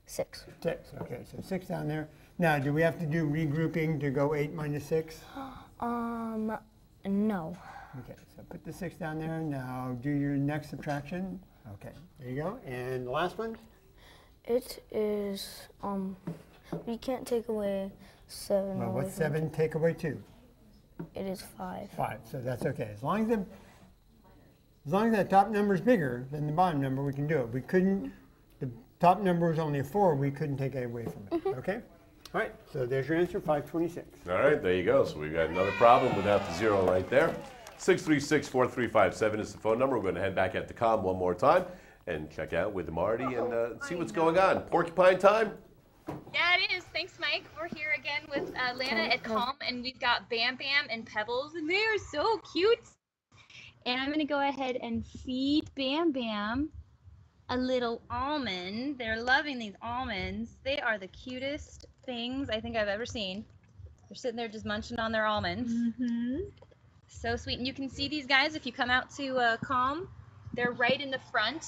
six.
Six, okay, so six down there. Now, do we have to do regrouping to go eight minus six?
Um, no.
Okay, so put the six down there. Now do your next subtraction. Okay, there you go. And the last one?
It is um, we can't take away seven.
Well, what's seven take away two?
It is five.
Five, so that's okay. As long as the, as long as that top number is bigger than the bottom number, we can do it. We couldn't, top number was only a four, we couldn't take it away from it, okay? All right, so there's your answer, five twenty-six.
All right, there you go. So we've got another problem without the zero right there. 636-4357 is the phone number. We're going to head back at the CALM one more time and check out with Marti and uh, see what's going on. Porcupine time?
Yeah, it is. Thanks, Mike. We're here again with uh, Lana at CALM, and we've got Bam Bam and Pebbles, and they are so cute. And I'm gonna go ahead and feed Bam Bam a little almond. They're loving these almonds. They are the cutest things I think I've ever seen. They're sitting there just munching on their almonds.
Mm-hmm.
So sweet. And you can see these guys if you come out to uh, CALM. They're right in the front.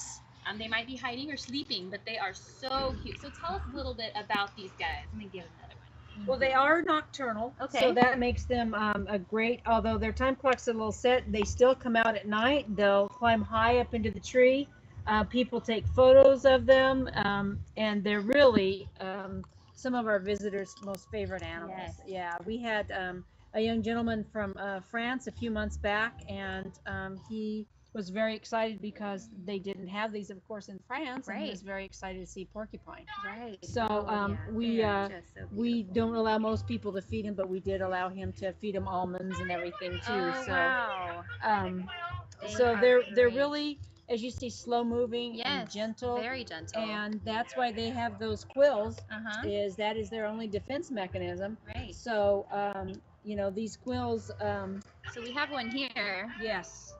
Um, they might be hiding or sleeping, but they are so cute. So tell us a little bit about these guys. Let me give another one.
Well, they are nocturnal,
Okay.
so that makes them um, a great. Although their time clock's a little set, they still come out at night. They'll climb high up into the tree. Uh, people take photos of them, um, and they're really um, some of our visitors' most favorite animals.
Yes.
Yeah, we had um, a young gentleman from uh, France a few months back, and um, he was very excited because they didn't have these, of course, in France, and he was very excited to see porcupine.
Right.
So, um, we, uh, We don't allow most people to feed him, but we did allow him to feed him almonds and everything too.
Oh,
so,
wow.
um,
They
so they're they're really, as you see, slow moving
Yes,
and gentle,
Very gentle.
and that's why they have those quills.
uh huh.
Is that is their only defense mechanism.
Right.
So, um, you know, these quills, um,
So we have one here.
yes,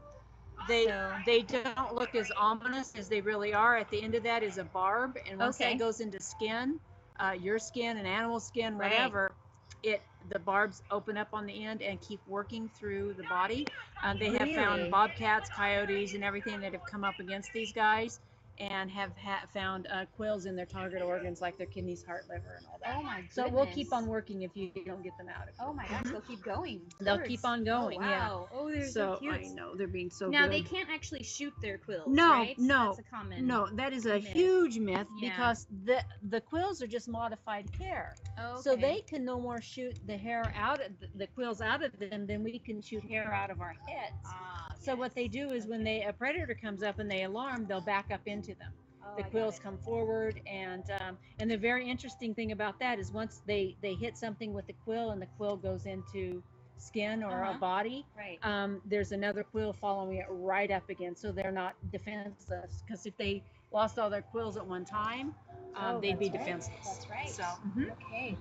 they
So-
they don't look as ominous as they really are. At the end of that is a barb, and once
Okay.
that goes into skin, uh, your skin, an animal skin,
Right.
whatever, it the barbs open up on the end and keep working through the body. Um, they have
Really?
found bobcats, coyotes, and everything that have come up against these guys, and have ha- found uh, quills in their target organs like their kidneys, heart, liver, and all that.
Oh my goodness.
So we'll keep on working if you don't get them out.
Oh my gosh, they'll keep going.
They'll keep on going,
Oh,
yeah.
wow. Oh, they're
So
so, cute.
I know they're being so
now
good.
they can't actually shoot their quills.
No,
right?
no,
That's a common.
No, that is a
myth.
huge myth
Yeah.
because the the quills are just modified hair.
Oh,
So they can no more shoot the hair out of the, the quills out of them than we can shoot hair out of our heads.
Ah,
So what they do is when they a predator comes up and they alarm, they'll back up into them.
Oh,
the quills come forward, and um, and the very interesting thing about that is once they they hit something with the quill and the quill goes into skin or
Uh-huh.
a body,
Right.
um, there's another quill following it right up again, so they're not defenseless. Because if they lost all their quills at one time, um,
Oh,
they'd be
that's right.
defenseless.
That's right.
So, mhm.
Okay.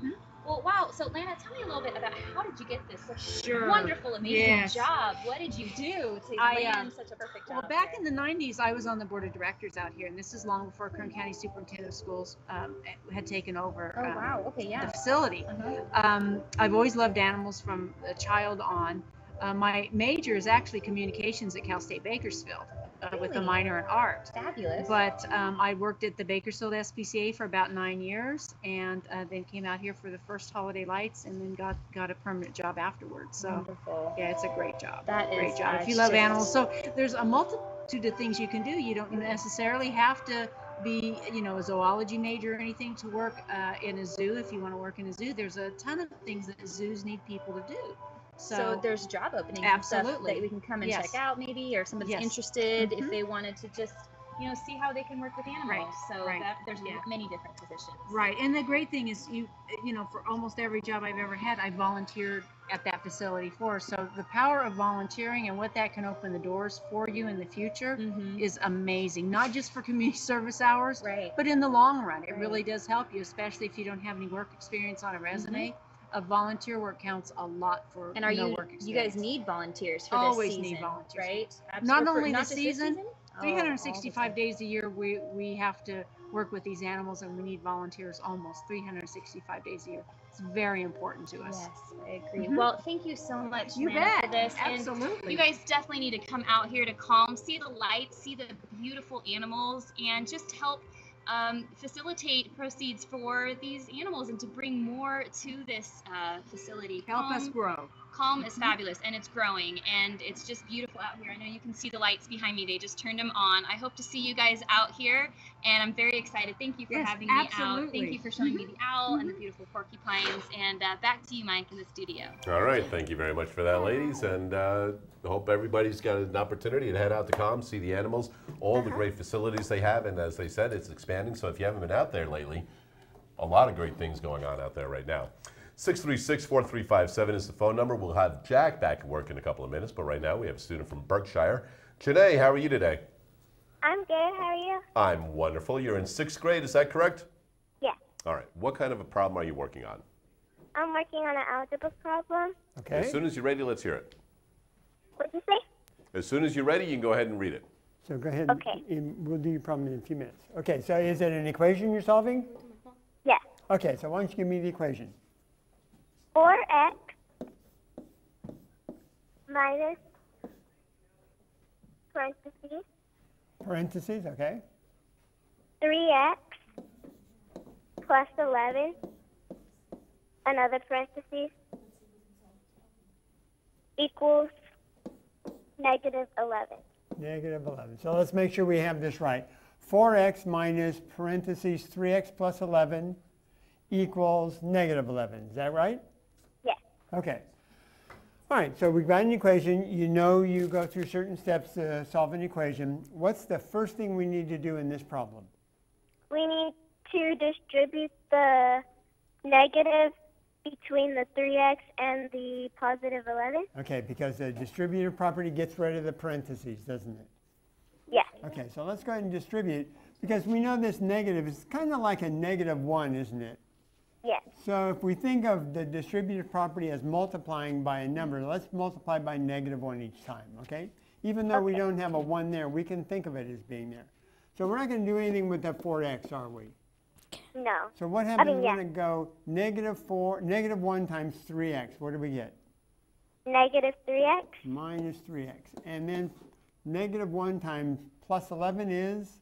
Well, wow. So, Lana, tell me a little bit about how did you get this such
Sure.
wonderful, amazing
Yes.
job? What did you do to
I,
land
um,
such a perfect job?
Well,
back
in the 90s, I was on the board of directors out here, and this is long before Kern County Superintendent of Schools um, had taken over
Oh
um,
wow. Okay. yeah.
the facility.
Uh-huh.
Um, I've always loved animals from a child on. Uh, my major is actually communications at Cal State Bakersfield uh, with a minor in art.
Fabulous.
But um, I worked at the Bakersfield SPCA for about nine years, and uh, then came out here for the first holiday lights, and then got got a permanent job afterwards. So
wonderful.
yeah, it's a great job.
That
great
is,
job. if you love
just-
animals, so there's a multitude of things you can do. You don't necessarily have to be, you know, a zoology major or anything to work uh, in a zoo. If you want to work in a zoo, there's a ton of things that zoos need people to do.
So,
So,
there's job openings
Absolutely.
that we can come and
Yes.
check out maybe, or somebody's
Yes.
interested
Mhm.
if they wanted to just, you know, see how they can work with animals.
Right,
So
right,
that, there's
yeah.
many different positions.
right, and the great thing is, you, you know, for almost every job I've ever had, I volunteered at that facility for. So the power of volunteering and what that can open the doors for you in the future
Mm-hmm.
is amazing. Not just for community service hours,
Right.
But in the long run, it
Right.
really does help you, especially if you don't have any work experience on a resume. A volunteer work counts a lot for
And are
no
you
work
you guys need volunteers for
Always
this
need volunteers.
right?
Not
Absolutely. For-
only the
this
season,
Oh,
365
time.
days a year, we we have to work with these animals, and we need volunteers almost 365 days a year. It's very important to us.
Yes, I agree.
Mhm.
Well, thank you so much,
You
Lana,
bet.
for this. And
Absolutely.
you guys definitely need to come out here to CALM, see the lights, see the beautiful animals, and just help um, facilitate proceeds for these animals and to bring more to this uh, facility.
Help us grow.
CALM is fabulous and it's growing and it's just beautiful out here. I know you can see the lights behind me. They just turned them on. I hope to see you guys out here and I'm very excited. Thank you for
Yes,
having me out. Thank you for showing me the owl and the beautiful porcupines. And uh, back to you, Mike, in the studio.
All right, thank you very much for that, ladies, and uh, hope everybody's got an opportunity to head out to CALM, see the animals, all the great facilities they have, and as they said, it's expanding. So if you haven't been out there lately, a lot of great things going on out there right now. 636-4357 is the phone number. We'll have Jack back at work in a couple of minutes, but right now we have a student from Berkshire. Janae, how are you today?
I'm good. How are you?
I'm wonderful. You're in sixth grade, is that correct?
Yeah.
All right. What kind of a problem are you working on?
I'm working on an algebra problem.
Okay.
As soon as you're ready, let's hear it.
What'd you say?
As soon as you're ready, you can go ahead and read it.
So go ahead.
Okay.
and We'll do your problem in a few minutes. Okay, so is it an equation you're solving?
Yes.
Okay, so why don't you give me the equation?
4x minus parentheses
Parentheses, okay?
3x plus 11 another parentheses equals negative 11.
Negative 11. So let's make sure we have this right. 4x minus parentheses 3x plus 11 equals negative 11. Is that right? Okay. All right, so we've got an equation. You know you go through certain steps to solve an equation. What's the first thing we need to do in this problem?
We need to distribute the negative between the 3x and the positive 11.
Okay, because the distributive property gets rid of the parentheses, doesn't it?
Yes.
Okay, so let's go ahead and distribute because we know this negative is kind of like a negative 1, isn't it?
Yes.
So if we think of the distributive property as multiplying by a number, let's multiply by negative 1 each time, okay? Even though we don't have a 1 there, we can think of it as being there. So we're not going to do anything with the 4x, are we?
No.
So what happens
mean, yeah.
when it go negative 4, negative 1 times 3x? What do we get?
Negative 3x
Minus 3x. And then negative 1 times plus 11 is,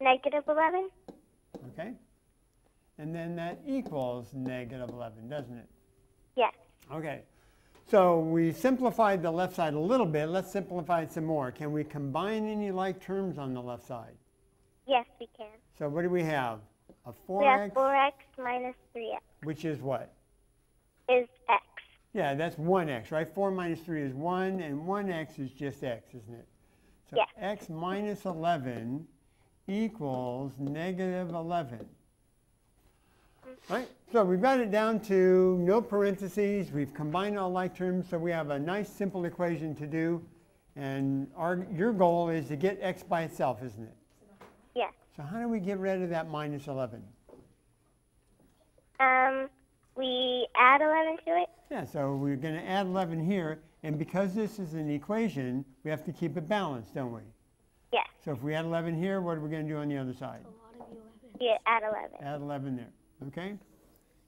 negative 11.
okay? And then that equals negative 11, doesn't it?
Yes.
Okay. So we simplified the left side a little bit. Let's simplify it some more. Can we combine any like terms on the left side?
Yes, we can.
So what do we have? A four.
We have
4x,
4x minus 3x
which is what?
is x.
Yeah, that's 1x, right? 4 minus 3 is 1, and 1x is just x, isn't it? So
Yes.
x minus 11 equals negative 11. Right? So we've got it down to no parentheses. We've combined all like terms, so we have a nice simple equation to do. And our, your goal is to get x by itself, isn't it?
Yes.
So how do we get rid of that minus 11?
Um, we add 11 to it.
Yeah, so we're going to add 11 here, and because this is an equation, we have to keep it balanced, don't we?
Yes.
So if we add 11 here, what are we going to do on the other side?
Yeah, add 11.
Add 11 there, okay?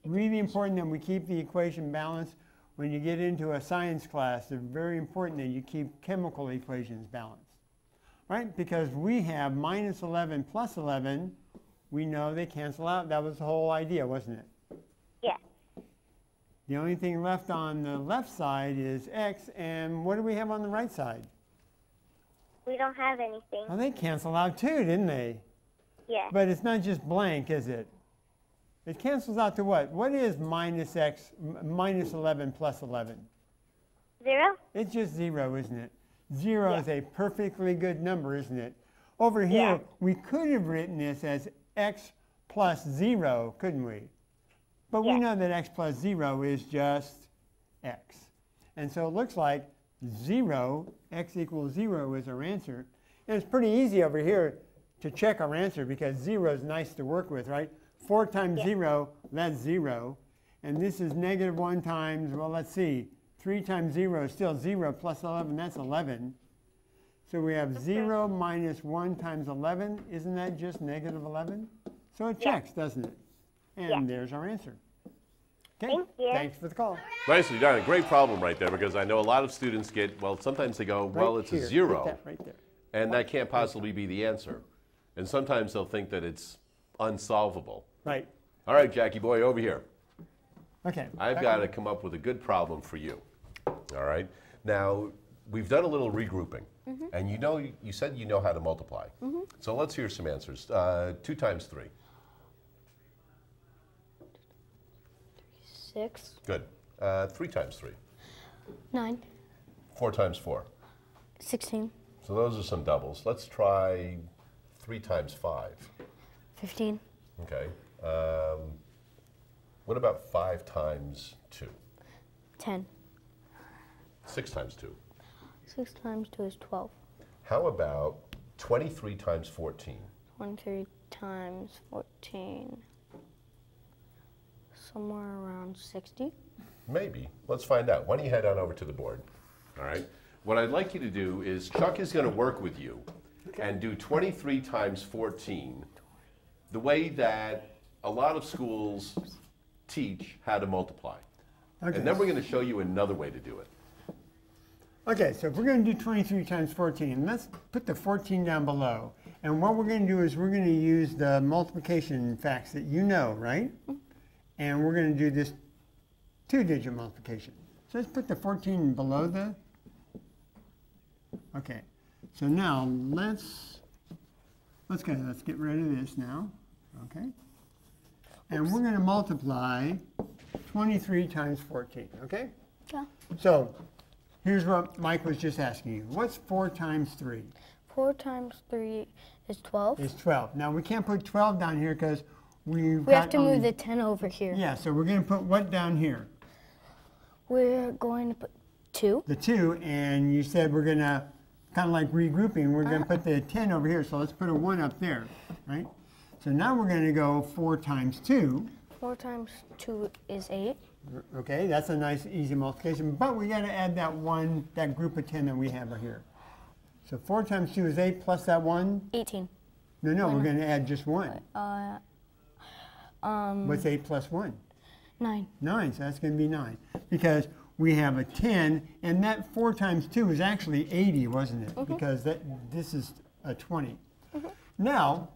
Really important that we keep the equation balanced. When you get into a science class, it's very important that you keep chemical equations balanced, right? Because we have minus 11 plus 11, we know they cancel out. That was the whole idea, wasn't it?
Yeah.
The only thing left on the left side is x, and what do we have on the right side?
We don't have anything.
Well, they cancel out too, didn't they?
Yeah.
But it's not just blank, is it? It cancels out to what? What is minus x, 11 plus 11?
Zero?
It's just zero, isn't it? Zero is a perfectly good number, isn't it? Over here,
Yeah.
we could have written this as x plus zero, couldn't we? But we know that x plus zero is just x. And so it looks like zero, x equals zero is our answer. And it's pretty easy over here to check our answer because zero is nice to work with, right? Four times
Yeah.
zero, that's zero. And this is negative one times, well, let's see, three times zero is still zero plus 11, that's 11. So we have zero minus one times 11, isn't that just negative 11? So it
Yeah.
checks, doesn't it? And
Yeah.
there's our answer. Okay,
Thank you.
thanks for the call.
Nicely done. Great problem right there because I know a lot of students get, well, sometimes they go, well,
Right
it's
here,
a
put
zero,
that right there.
and that can't possibly be the answer. And sometimes they'll think that it's unsolvable.
Right,
All right, Jackie boy, over here.
okay.
I've got to come up with a good problem for you. All right. Now, we've done a little regrouping, and you know, you said you know how to multiply. So let's hear some answers. Uh, two times three.
Six,
Good. Uh, three times three.
nine,
Four times four.
sixteen,
So those are some doubles. Let's try three times five.
fifteen,
Okay. Um, what about five times two?
ten.
Six times two.
Six times two is twelve.
How about 23 times 14?
Twenty-three times fourteen. Somewhere around sixty.
Maybe. Let's find out. Why don't you head on over to the board? All right. What I'd like you to do is Chuck is going to work with you and do 23 times 14 the way that a lot of schools teach how to multiply.
Okay.
And then we're going to show you another way to do it.
Okay, so if we're going to do 23 times 14, let's put the 14 down below. And what we're going to do is we're going to use the multiplication facts that you know, right? And we're going to do this two-digit multiplication. So let's put the 14 below the. Okay, so now let's let's go. Let's get rid of this now. Okay, and we're going to multiply 23 times 14. Okay.
Yeah.
So here's what Mike was just asking you. What's 4 times 3?
Four times three is twelve.
Is 12. Now we can't put 12 down here because we've
we have to move the ten over here.
Yeah, so we're going to put what down here?
We're going to put two.
The 2, and you said we're going to, kind of like regrouping, we're going to uh-huh. put the 10 over here, so let's put a 1 up there, right? So now we're going to go 4 times 2.
Four times two is eight.
Okay, that's a nice easy multiplication, but we got to add that 1, that group of 10 that we have right here. So 4 times 2 is 8 plus that 1.
Eighteen.
No, no, we're going to add just 1.
Uh, um,
What's 8 plus 1?
nine.
9, so that's going to be 9. Because we have a 10, and that 4 times 2 is actually 80, wasn't it? Because that, this is a 20. Now,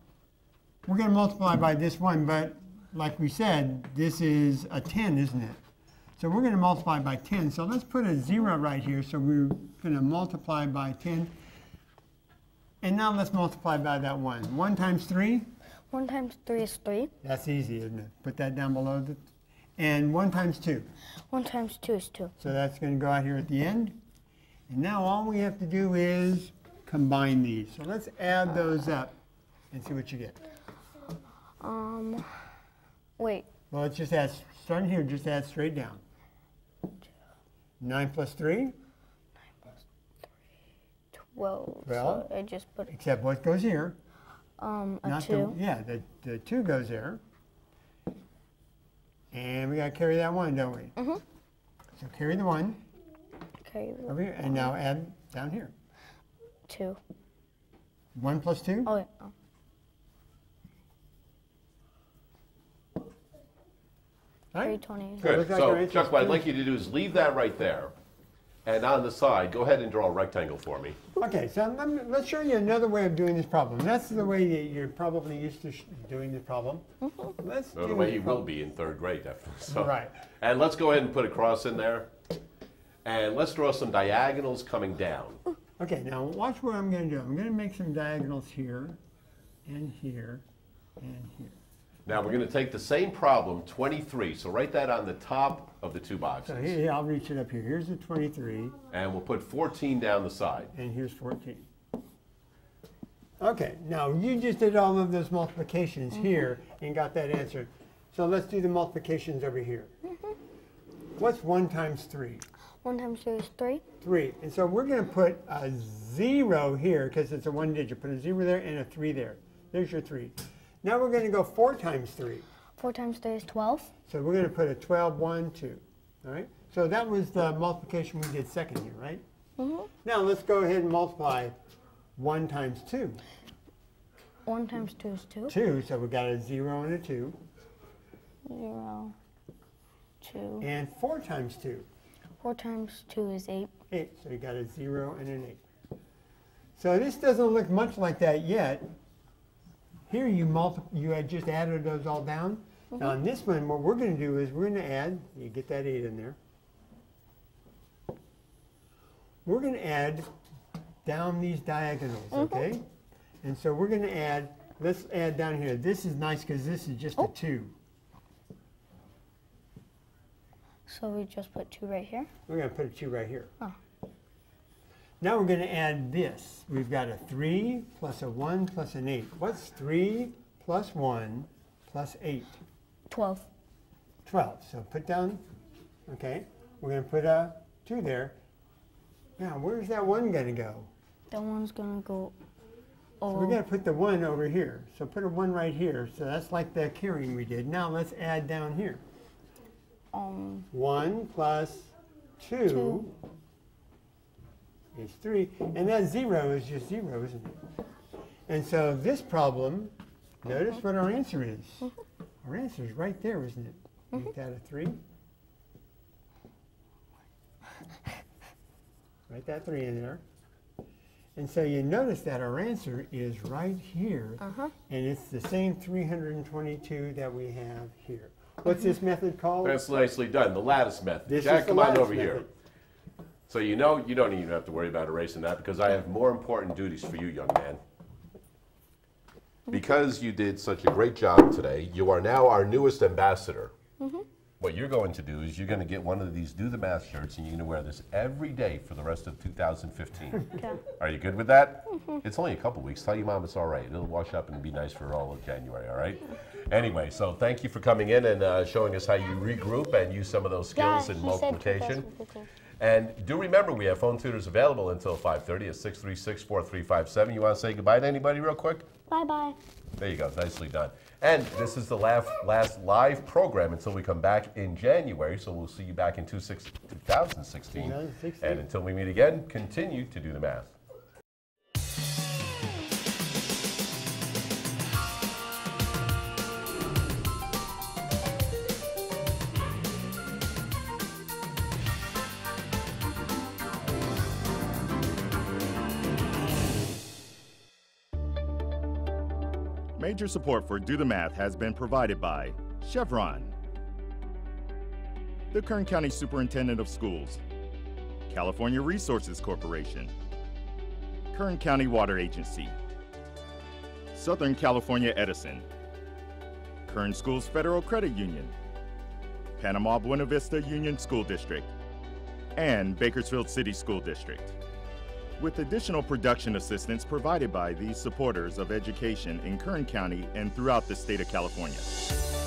we're going to multiply by this one, but like we said, this is a 10, isn't it? So we're going to multiply by 10. So let's put a 0 right here. So we're going to multiply by 10. And now let's multiply by that 1. 1 times 3?
One times three is three.
That's easy, isn't it? Put that down below. The, and 1 times 2.
One times two is two.
So that's going to go out here at the end. And now all we have to do is combine these. So let's add those up and see what you get.
Um, wait.
Well, let's just add, starting here, just add straight down. 9 plus 3,
Twelve.
Well-
so I just put
except what goes here.
Um, a
Not
two.
The, yeah, the, the two goes there. And we gotta carry that one, don't we?
Mm-hmm.
So carry the one
Carry the
over here, and now add down here.
two.
One plus two?
Oh, yeah.
Right?
Three twenty.
Good.
looks like
So,
our answer's
Chuck, what I'd like you to do is leave that right there. And on the side, go ahead and draw a rectangle for me.
Okay, so let me, let's show you another way of doing this problem. That's the way that you're probably used to sh- doing this problem. Mm-hmm. Let's
Or the way
this
you will
problem.
be in third grade after. So.
Right.
And let's go ahead and put a cross in there. And let's draw some diagonals coming down.
Okay, now watch what I'm going to do. I'm going to make some diagonals here, and here, and here.
Now we're going to take the same problem, 23. So write that on the top of the two
So
boxes.
here, here, I'll reach it up here. Here's the 23,
And we'll put 14 down the side.
and here's 14. Okay, now you just did all of those multiplications here and got that answer. So let's do the multiplications over here. Mhm. What's 1 times 3?
One times three is three.
3. And so we're going to put a 0 here because it's a one digit. Put a 0 there and a 3 there. There's your 3. Now we're going to go 4 times 3.
Four times three is twelve.
So we're going to put a 12, 1, 2. All right? So that was the multiplication we did second here, right?
Mm-hmm.
Now let's go ahead and multiply 1 times 2.
One times two is two.
2, so we got a 0 and a 2.
Zero. Two.
And 4 times 2,
Four times two is eight.
8. So you got a 0 and an 8. So this doesn't look much like that yet. Here you multi- you had just added those all down. Mm-hmm. Now on this one, what we're going to do is we're going to add, you get that 8 in there. We're going to add down these diagonals, mm-hmm. okay? And so we're going to add, let's add down here. This is nice because this is just a 2.
So we just put two right here.
We're going to put a 2 right here.
Oh.
Now we're going to add this. We've got a 3 plus a 1 plus an 8. What's 3 plus 1 plus 8?
Twelve.
12. So put down, okay, we're going to put a 2 there. Now, where's that 1 going to go?
That one's gonna go.
So we're going to put the 1 over here. So put a 1 right here. So that's like the carrying we did. Now let's add down here.
Um.
1 plus 2,
Two.
Is 3. And that 0 is just 0, isn't it? And so this problem, notice what our answer is. Our answer is right there, isn't it? Make that a 3. Write that 3 in there. And so you notice that our answer is right here.
Uh-huh.
And it's the same 322 that we have here. What's this method called?
That's nicely done. The lattice method.
This is
Jack,
the
come on
lattice
over here. So you know you don't even have to worry about erasing that because I have more important duties for you, young man. Because you did such a great job today, you are now our newest ambassador. What you're going to do is you're going to get one of these Do the Math shirts and you're going to wear this every day for the rest of 2015.
Okay.
Are you good with that? It's only a couple weeks. Tell your mom it's all right. It'll wash up and be nice for all of January, all right? Anyway, so thank you for coming in and uh, showing us how you regroup and use some of those skills in
he said
multiplication.
2015.
And do remember, we have phone tutors available until 5.30 at 636-4357. You want to say goodbye to anybody real quick?
Bye bye.
There you go. Nicely done. And this is the last, last live program until we come back in January. So we'll see you back in two six, 2016.
2016.
And until we meet again, continue to do the math.
Major support for Do the Math has been provided by Chevron, the Kern County Superintendent of Schools, California Resources Corporation, Kern County Water Agency, Southern California Edison, Kern Schools Federal Credit Union, Panama Buena Vista Union School District, and Bakersfield City School District with additional production assistance provided by these supporters of education in Kern County and throughout the state of California.